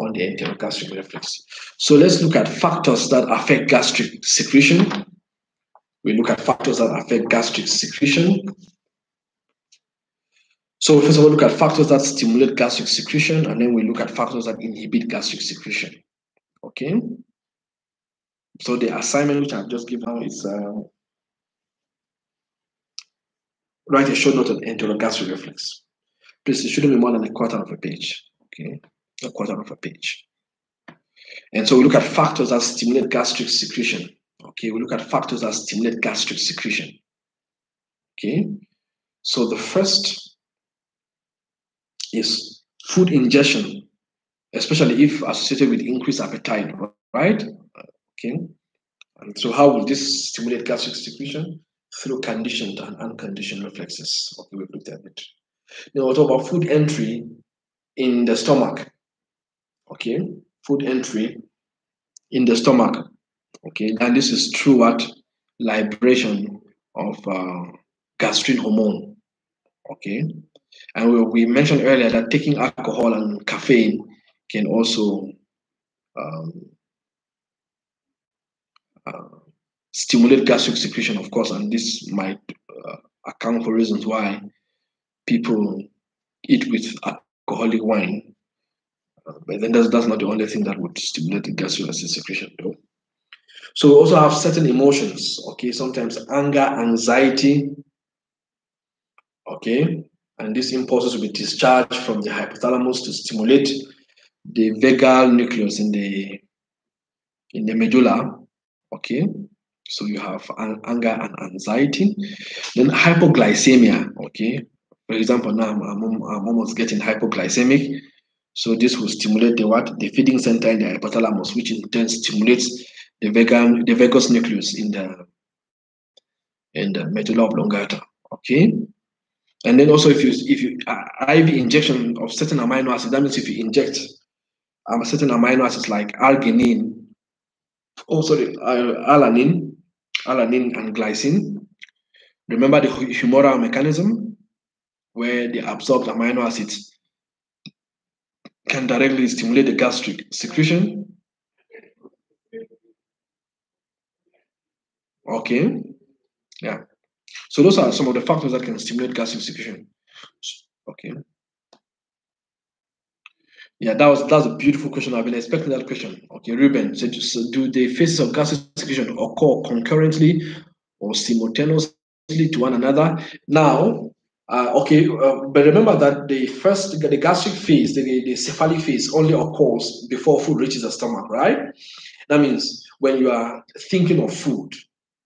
on the enterogastric reflex. So let's look at factors that affect gastric secretion. We look at factors that affect gastric secretion. So first of all, look at factors that stimulate gastric secretion, and then we look at factors that inhibit gastric secretion. Okay. So the assignment which I've just given is uh, write a short note on enterogastric reflex. Please, it shouldn't be more than a quarter of a page. Okay a quarter of a page. And so we look at factors that stimulate gastric secretion. Okay, we look at factors that stimulate gastric secretion. Okay, so the first is food ingestion, especially if associated with increased appetite, right? Okay, and so how will this stimulate gastric secretion? Through conditioned and unconditioned reflexes. Okay, we've looked at it. Now, we'll talk about food entry in the stomach okay, food entry in the stomach, okay, and this is through what liberation of uh, gastrin hormone, okay, and we, we, mentioned earlier that taking alcohol and caffeine can also um, uh, stimulate gastric secretion, of course, and this might uh, account for reasons why people eat with alcoholic wine but then that's, that's not the only thing that would stimulate the acid secretion though. So we also have certain emotions, okay, sometimes anger, anxiety, okay, and these impulses will be discharged from the hypothalamus to stimulate the vagal nucleus in the in the medulla, okay. So you have anger and anxiety. Then hypoglycemia, okay. For example, now I'm, I'm, I'm almost getting hypoglycemic so this will stimulate the what? The feeding center in the hypothalamus, which in turn stimulates the vegan the vagus nucleus in the in the medulla oblongata. Okay. And then also if you if you uh, IV injection of certain amino acids, that means if you inject um, certain amino acids like arginine, oh sorry, uh, alanine, alanine and glycine. Remember the humoral mechanism where the absorbed amino acids can directly stimulate the gastric secretion. Okay, yeah. So those are some of the factors that can stimulate gastric secretion. Okay. Yeah, that was that's a beautiful question. I've been expecting that question. Okay, Ruben, so, so do the phases of gastric secretion occur concurrently or simultaneously to one another? Now, uh, okay, uh, but remember that the first, the gastric phase, the, the cephalic phase only occurs before food reaches the stomach, right? That means when you are thinking of food,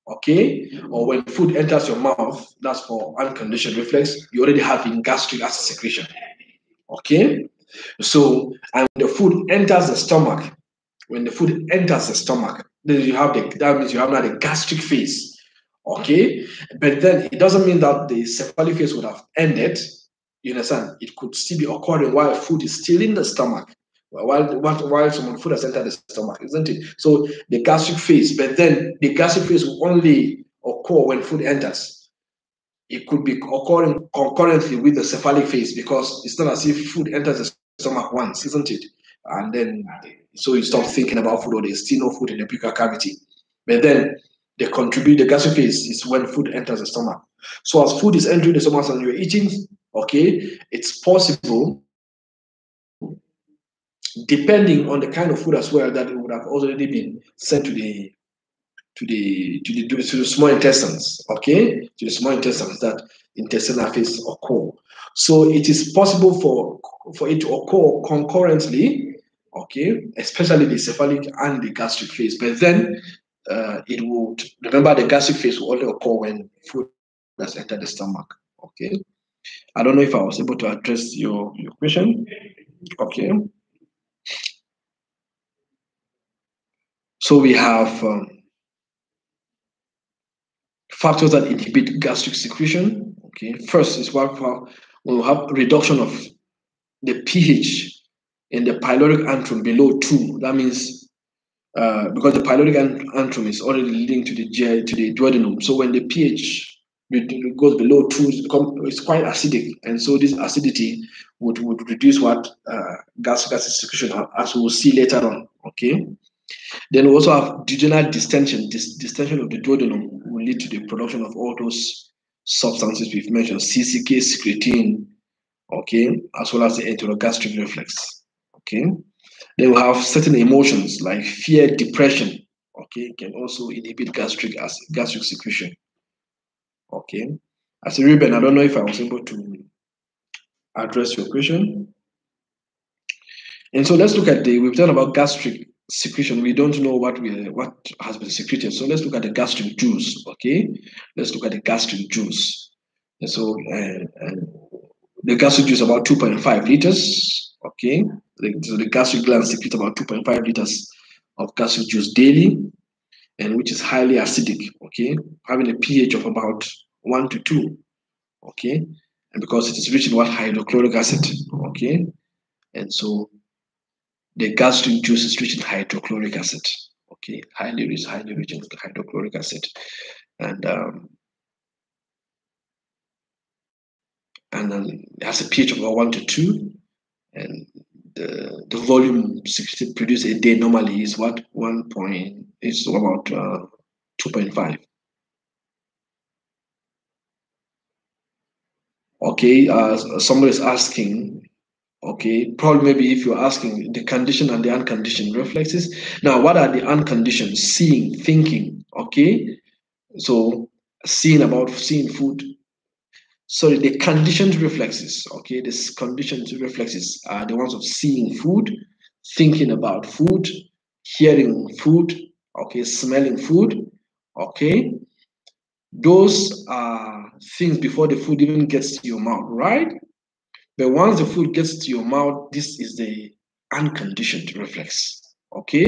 okay, or when food enters your mouth, that's for unconditioned reflex, you already have in gastric acid secretion, okay? So, and the food enters the stomach. When the food enters the stomach, then you have the that means you have now the gastric phase. Okay, but then it doesn't mean that the cephalic phase would have ended. You understand? It could still be occurring while food is still in the stomach. While, while, while food has entered the stomach, isn't it? So the gastric phase, but then the gastric phase will only occur when food enters it could be occurring concurrently with the cephalic phase because it's not as if food enters the stomach once, isn't it? And then so you stop thinking about food or there's still no food in the buccal cavity. But then they contribute the gastric phase is when food enters the stomach. So as food is entering the stomach and you're eating, okay, it's possible depending on the kind of food as well that it would have already been sent to the to the to the to the small intestines, okay, to the small intestines that intestinal phase occur. So it is possible for for it to occur concurrently, okay, especially the cephalic and the gastric phase. But then uh, it would remember the gastric phase will only occur when food has entered the stomach. Okay. I don't know if I was able to address your, your question. Okay. So we have um, factors that inhibit gastric secretion. Okay. First is what we have reduction of the pH in the pyloric antrum below two. That means uh, because the pyloric antrum is already leading to the to the duodenum. So when the pH goes below two, it's quite acidic, and so this acidity would, would reduce what uh, gas gas secretion, as we will see later on. Okay. Then we also have duodenal distension. This distension of the duodenum will lead to the production of all those substances we've mentioned, CCK, secretin, okay, as well as the enterogastric reflex, okay. Then we have certain emotions like fear, depression, okay, can also inhibit gastric as gastric secretion, okay. As a Ruben, I don't know if I was able to address your question. And so let's look at the, we've talked about gastric secretion. We don't know what we what has been secreted. So let's look at the gastric juice. Okay, let's look at the gastric juice. And so uh, uh, the gastric juice about 2.5 liters. Okay, the, so the gastric gland secretes about 2.5 liters of gastric juice daily, and which is highly acidic. Okay, having a pH of about one to two. Okay, and because it is rich in what hydrochloric acid. Okay, and so the gastric juice is rich in hydrochloric acid. Okay, highly rich, highly rich in hydrochloric acid, and um, and then it has a pH of about one to two, and the volume produced a day normally is what one point is about uh, two point five. Okay, uh, somebody is asking Okay, probably maybe if you're asking the condition and the unconditioned reflexes. Now, what are the unconditioned? Seeing, thinking. Okay, so seeing about seeing food. Sorry, the conditioned reflexes. Okay, this conditioned reflexes are the ones of seeing food, thinking about food, hearing food. Okay, smelling food. Okay, those are things before the food even gets to your mouth, right? But once the food gets to your mouth, this is the unconditioned reflex. Okay?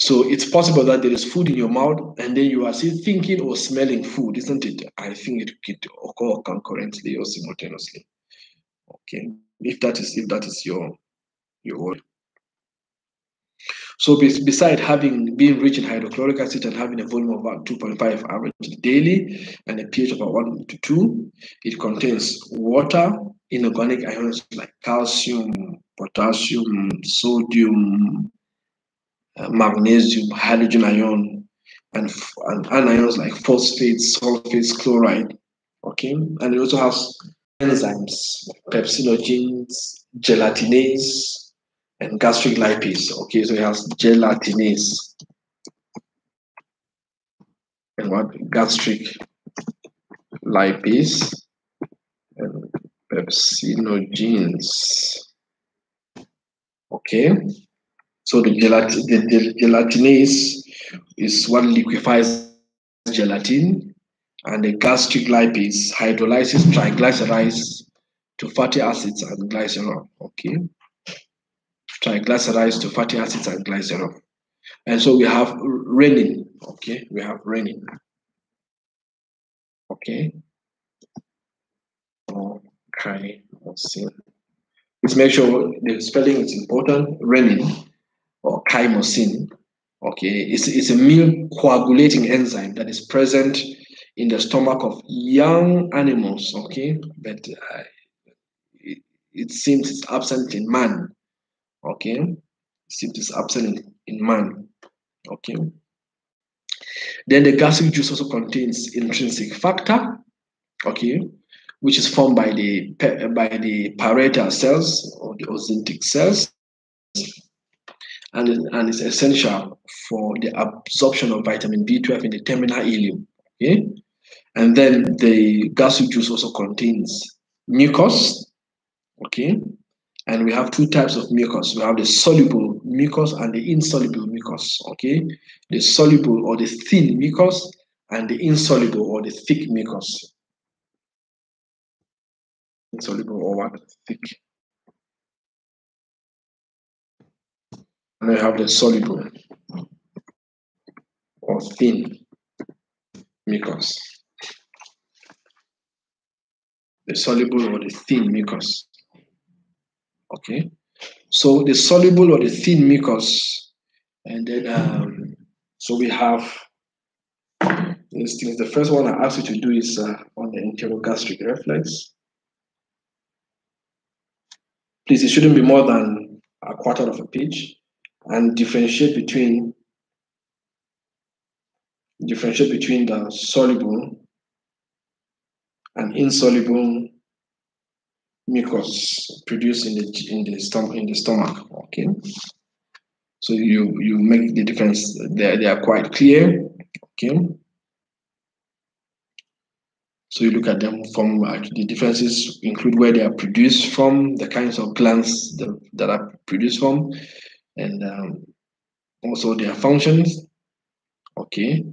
So it's possible that there is food in your mouth and then you are still thinking or smelling food, isn't it? I think it could occur concurrently or simultaneously. Okay. If that is if that is your your. So beside having being rich in hydrochloric acid and having a volume of about 2.5 average daily and a pH of about 1 to 2, it contains water, inorganic ions like calcium, potassium, sodium, uh, magnesium, hydrogen ion, and, and anions like phosphates, sulfates, chloride. Okay, and it also has enzymes, pepsinogens, gelatinase, and gastric lipase. Okay, so it has gelatinase and what gastric lipase and pepsinogens. Okay, so the, gelat the, the gelatinase is what liquefies gelatin, and the gastric lipase hydrolyzes triglycerides to fatty acids and glycerol. Okay triglycerides to fatty acids and glycerol. And so we have rennin, okay? We have rennin, okay? Okay, let's see. Let's make sure the spelling is important. Rennin or chymosin, okay? It's, it's a milk coagulating enzyme that is present in the stomach of young animals, okay? But uh, it, it seems it's absent in man, okay it seems it is absent in, man okay then the gastric juice also contains intrinsic factor okay which is formed by the by the parietal cells or the oxyntic cells and, and is essential for the absorption of vitamin B12 in the terminal ileum okay and then the gastric juice also contains mucus okay and we have two types of mucus. We have the soluble mucus and the insoluble mucus, okay? The soluble or the thin mucus and the insoluble or the thick mucus. Insoluble or what? Thick. And we have the soluble or thin mucus. The soluble or the thin mucus. Okay, so the soluble or the thin mucus, and then um, so we have these things. The first one I ask you to do is uh, on the enterogastric reflex. Please, it shouldn't be more than a quarter of a page, and differentiate between differentiate between the soluble and insoluble mucus produced in the in the stomach in the stomach. Okay, so you you make the difference. They they are quite clear. Okay. So you look at them from uh, the differences include where they are produced from, the kinds of glands that, that are produced from, and um, also their functions. Okay,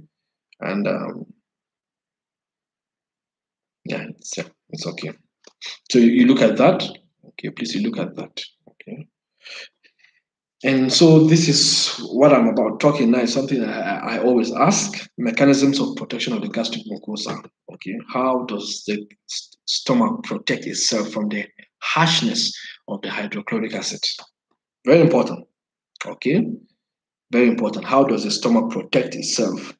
and um, yeah, it's, it's okay. So you look at that. Okay, please you look at that. Okay. And so this is what I'm about talking now is something I, I always ask, mechanisms of protection of the gastric mucosa. Okay, how does the stomach protect itself from the harshness of the hydrochloric acid? Very important. Okay, very important. How does the stomach protect itself?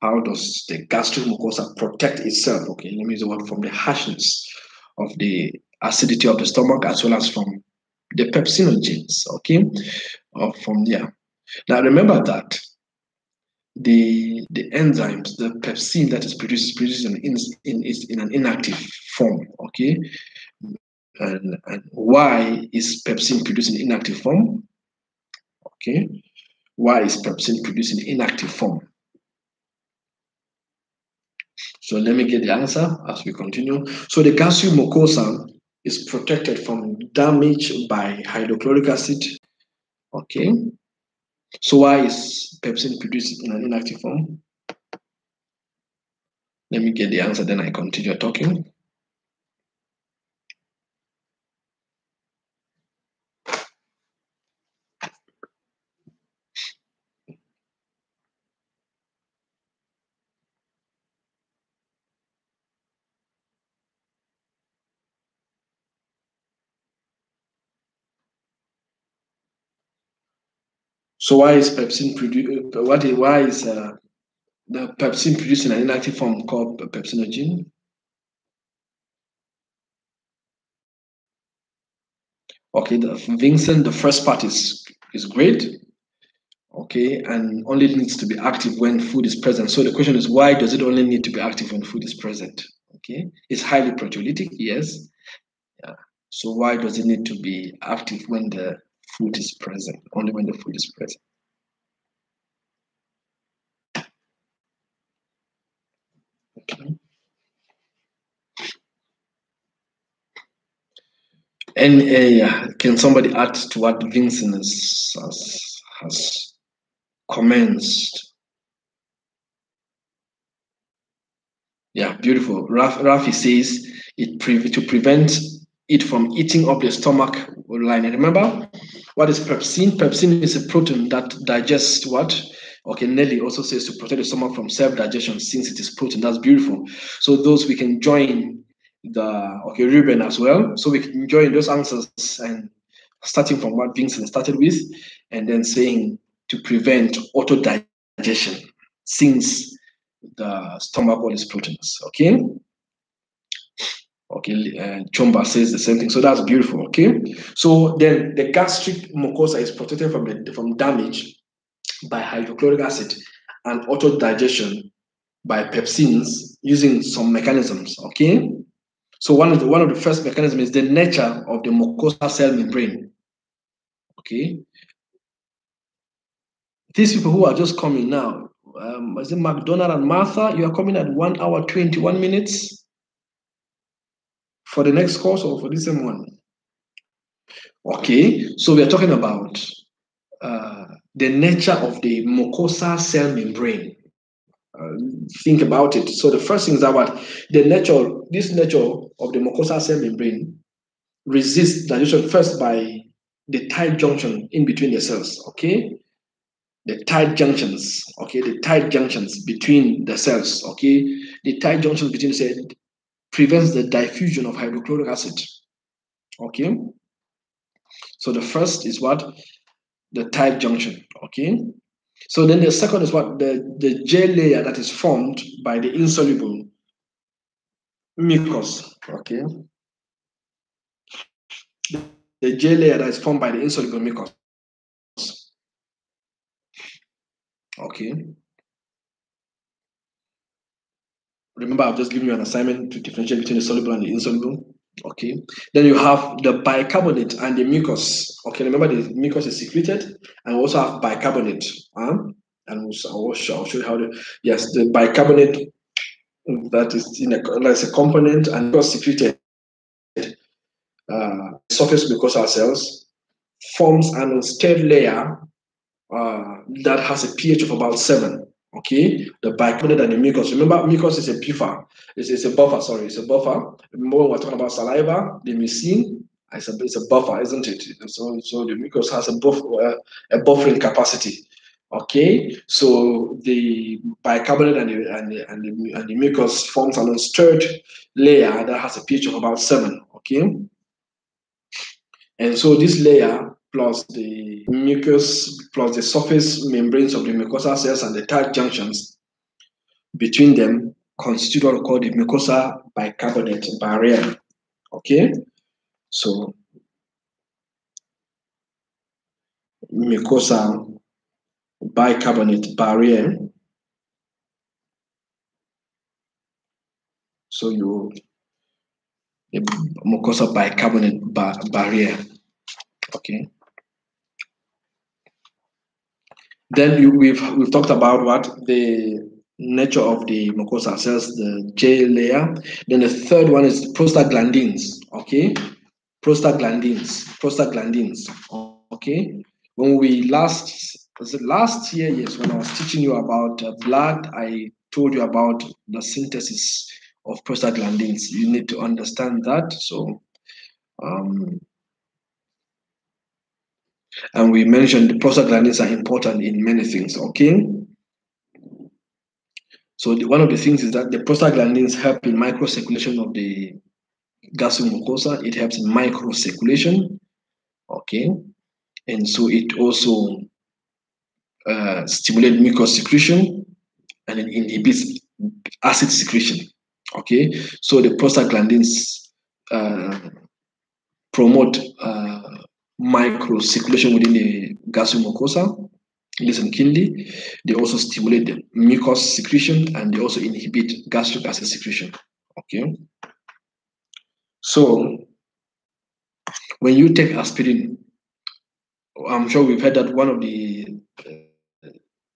How does the gastric mucosa protect itself? Okay, let me use the word from the harshness of the acidity of the stomach as well as from the pepsinogens, okay, or from there. Now remember that the the enzymes, the pepsin that is produced is produced in, in, in, in an inactive form, okay? And, and why is pepsin produced in inactive form? Okay, why is pepsin produced in inactive form? So let me get the answer as we continue. So the gastric mucosa is protected from damage by hydrochloric acid. Okay. So why is pepsin produced in an inactive form? Let me get the answer, then I continue talking. So why is pepsin produced? What is why is uh, the pepsin produced in an inactive form called pepsinogen? Okay, the Vincent, the first part is is great. Okay, and only needs to be active when food is present. So the question is, why does it only need to be active when food is present? Okay, it's highly proteolytic, yes. Yeah. So why does it need to be active when the food is present? Only when the food is present. Okay. And uh, can somebody add to what Vincent has, has, has commenced? Yeah, beautiful. Raf, Rafi says it pre to prevent it from eating up the stomach lining. Remember, what is pepsin? Pepsin is a protein that digests what? Okay, Nelly also says to protect the stomach from self-digestion since it is protein. That's beautiful. So those we can join the okay Ruben as well. So we can join those answers and starting from what Vincent started with, and then saying to prevent auto digestion since the stomach all is proteins. Okay. Okay, uh, Chomba says the same thing. So that's beautiful. Okay. So then the gastric mucosa is protected from the from damage by hydrochloric acid and auto digestion by pepsins using some mechanisms. Okay. So one of the one of the first mechanisms is the nature of the mucosa cell membrane. Okay. These people who are just coming now, um, is it McDonald and Martha? You are coming at one hour, 21 minutes for the next course or for this same one? Okay, so we are talking about uh, the nature of the mucosa cell membrane. Uh, think about it. So the first thing is about the nature, this nature of the mucosa cell membrane resists digestion first by the tight junction in between the cells, okay? The tight junctions, okay? The tight junctions between the cells, okay? The tight junctions between the cells prevents the diffusion of hydrochloric acid, okay? So the first is what? The tight junction, okay? So then the second is what? The, the gel layer that is formed by the insoluble mucus, okay? The gel layer that is formed by the insoluble mucus. Okay. Remember, I've just given you an assignment to differentiate between the soluble and the insoluble. Okay. Then you have the bicarbonate and the mucus. Okay. Remember, the mucus is secreted, and we also have bicarbonate. Um, and I'll show, I'll show you how the Yes, the bicarbonate that is in a as a component and was secreted. Uh, surface mucosal cells forms an unstirred layer uh, that has a pH of about seven. Okay, the bicarbonate and the mucus. Remember, mucus is a buffer. It's, it's a buffer. Sorry, it's a buffer. Remember we're talking about saliva, the mucin. It's a, it's a buffer, isn't it? So, so the mucus has a buffer, uh, a buffering capacity. Okay, so the bicarbonate and the, and the, and the, and the mucus forms an unstirred layer that has a pH of about seven. Okay, and so this layer plus the mucus plus the surface membranes of the mucosal cells and the tight junctions between them constitute what we call the mucosa bicarbonate barrier. Okay, so mucosa bicarbonate barrier. So you the mucosa bicarbonate bar barrier. Okay. Then you, we've we've talked about what the nature of the mucosal cells, the gel layer. Then the third one is prostaglandins. Okay, prostaglandins, prostaglandins. Okay, when we last was it last year? Yes, when I was teaching you about uh, blood, I told you about the synthesis of prostaglandins. You need to understand that. So. Um, and we mentioned the prostaglandins are important in many things, okay? So the, one of the things is that the prostaglandins help in microcirculation of the gastric mucosa. It helps in microcirculation, okay? And so it also uh, stimulate mucus secretion and it inhibits acid secretion. Okay, so the prostaglandins uh, promote uh, microcirculation within the gastric mucosa, listen keenly. They also stimulate the mucus secretion and they also inhibit gastric acid secretion. Okay. So when you take aspirin, I'm sure we've heard that one of the uh,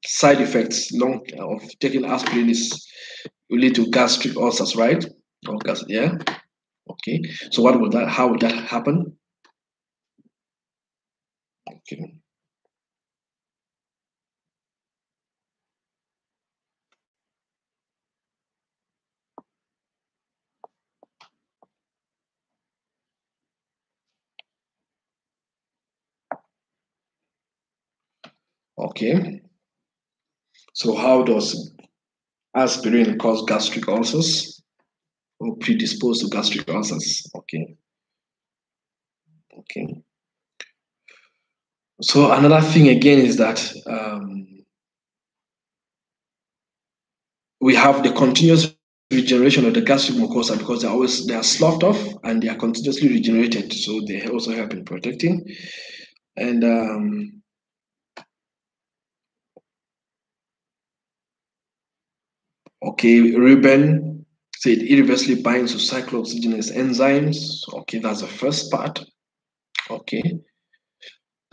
side effects long of taking aspirin is will lead to gastric ulcers, right? Or gas, yeah. Okay. So what would that? How would that happen? Okay. So how does aspirin cause gastric ulcers or predispose to gastric ulcers? Okay. Okay. So another thing again is that um, we have the continuous regeneration of the gastric mucosa because they are always they are sloughed off and they are continuously regenerated. So they also help in protecting. And um, Okay, Ruben said irreversibly binds to cyclooxygenase enzymes. Okay, that's the first part. Okay,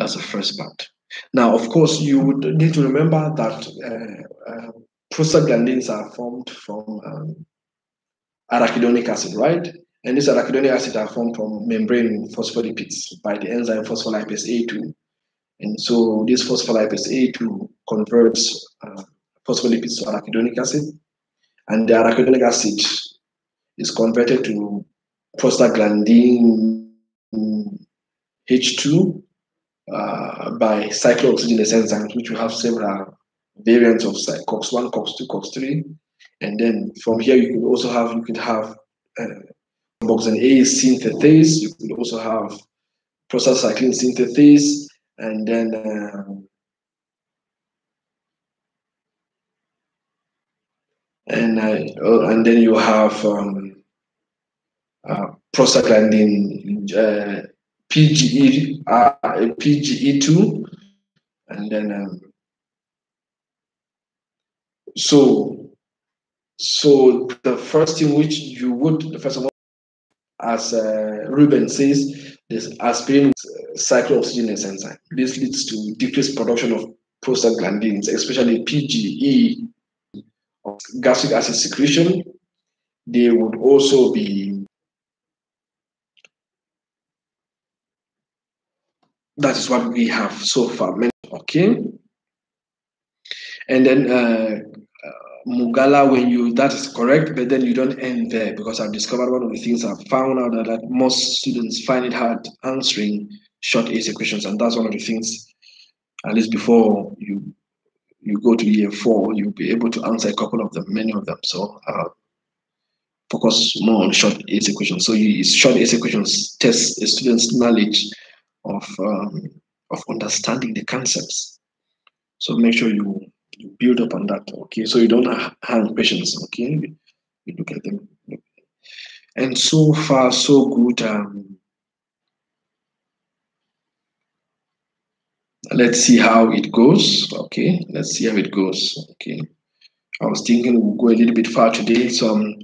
that's the first part. Now, of course, you would need to remember that uh, uh, prostaglandins are formed from um, arachidonic acid, right? And this arachidonic acid are formed from membrane phospholipids by the enzyme phospholipase A2. And so this phospholipase A2 converts uh, phospholipids to arachidonic acid and the arachidonic acid is converted to prostaglandin H2 uh, by cyclooxygenase enzymes, which will have several variants of COX1, COX2, COX3. And then from here, you could also have, you could have uh, boxin A synthetase, you could also have prostacyclin synthetase, and then um, and uh, and then you have um, uh, prostaglandin uh, PGE uh, PGE2, and then um, so so the first thing which you would first of all, as uh, Ruben says, is aspirin cyclooxygenase enzyme. This leads to decreased production of prostaglandins, especially PGE gastric acid secretion, they would also be that is what we have so far okay and then uh, uh, Mugala, when you that is correct, but then you don't end there because I've discovered one of the things I've found out that, that most students find it hard answering short essay questions, and that's one of the things, at least before you you go to year four, you'll be able to answer a couple of them, many of them. So uh, focus more on short essay questions. So you, short essay questions test a student's knowledge of um, of understanding the concepts. So make sure you, you build up on that. Okay, so you don't hang questions. Okay, you look at them. And so far, so good. Um, let's see how it goes okay let's see how it goes okay i was thinking we'll go a little bit far today so um,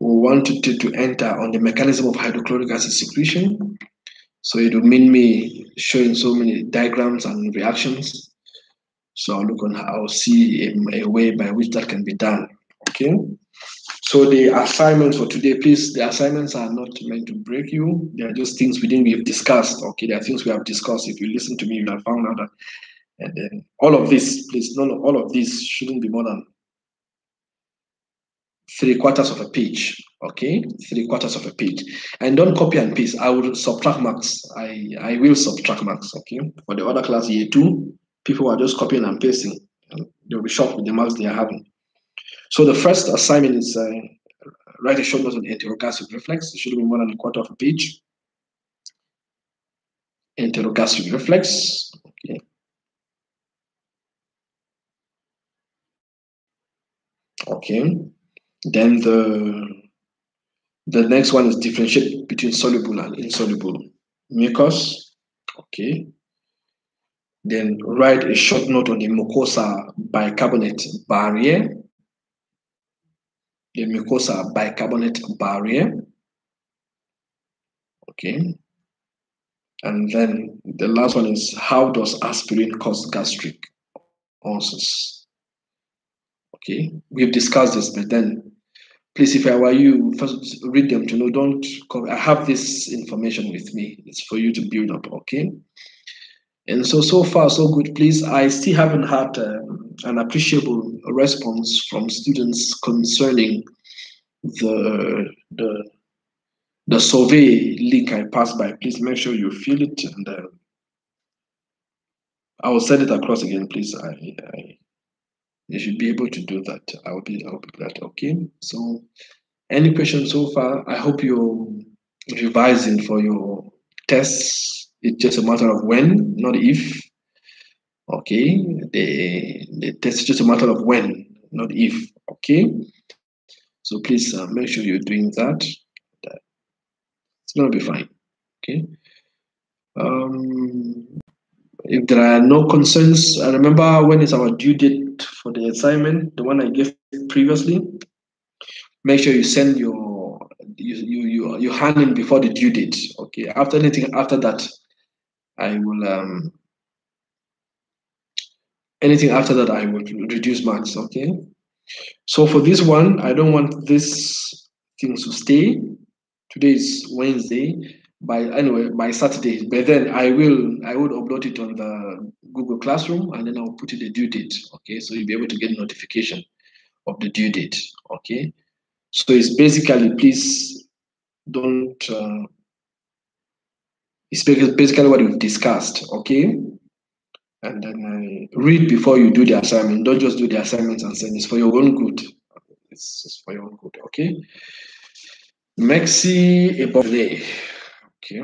we want to, to, to enter on the mechanism of hydrochloric acid secretion so it will mean me showing so many diagrams and reactions so i'll look on how i'll see a, a way by which that can be done okay so the assignments for today, please, the assignments are not meant to break you. They are just things we didn't have discussed. Okay, there are things we have discussed. If you listen to me, you have found out that. And then all of this, please, no, of all of this shouldn't be more than three quarters of a page. Okay, three quarters of a page. And don't copy and paste. I will subtract marks. I I will subtract marks. Okay, for the other class year two, people are just copying and pasting. They'll be shocked with the marks they are having. So the first assignment is uh, write a short note on enterogastric reflex. It should be more than a quarter of a page. Enterogastric reflex. Okay. Okay. Then the the next one is differentiate between soluble and insoluble mucus. Okay. Then write a short note on the mucosa bicarbonate barrier. The mucosa bicarbonate barrier. Okay. And then the last one is how does aspirin cause gastric ulcers? Okay, we've discussed this, but then please, if I were you, first read them to know. Don't. Come. I have this information with me. It's for you to build up. Okay. And so, so far, so good. Please, I still haven't had um, an appreciable response from students concerning the the the survey link I passed by. Please make sure you fill it, and uh, I will send it across again. Please, I, I you should be able to do that. I will be, I be glad. Okay. So, any questions so far? I hope you're revising for your tests it's just a matter of when, not if. Okay, the the test is just a matter of when, not if. Okay, so please uh, make sure you're doing that. It's gonna be fine. Okay. Um, if there are no concerns, I remember when is our due date for the assignment, the one I gave previously. Make sure you send your you you you, you hand in before the due date. Okay. After anything after that, I will um, anything after that I will reduce marks. Okay. So for this one, I don't want this things to stay. Today is Wednesday. By anyway, by Saturday. But then I will I would upload it on the Google Classroom and then I'll put it the due date. Okay, so you'll be able to get notification of the due date. Okay. So it's basically please don't uh, it's basically what we've discussed, okay? And then uh, read before you do the assignment. Don't just do the assignments and send. It's for your own good. It's, it's for your own good, okay? Maxi Ebole. Okay.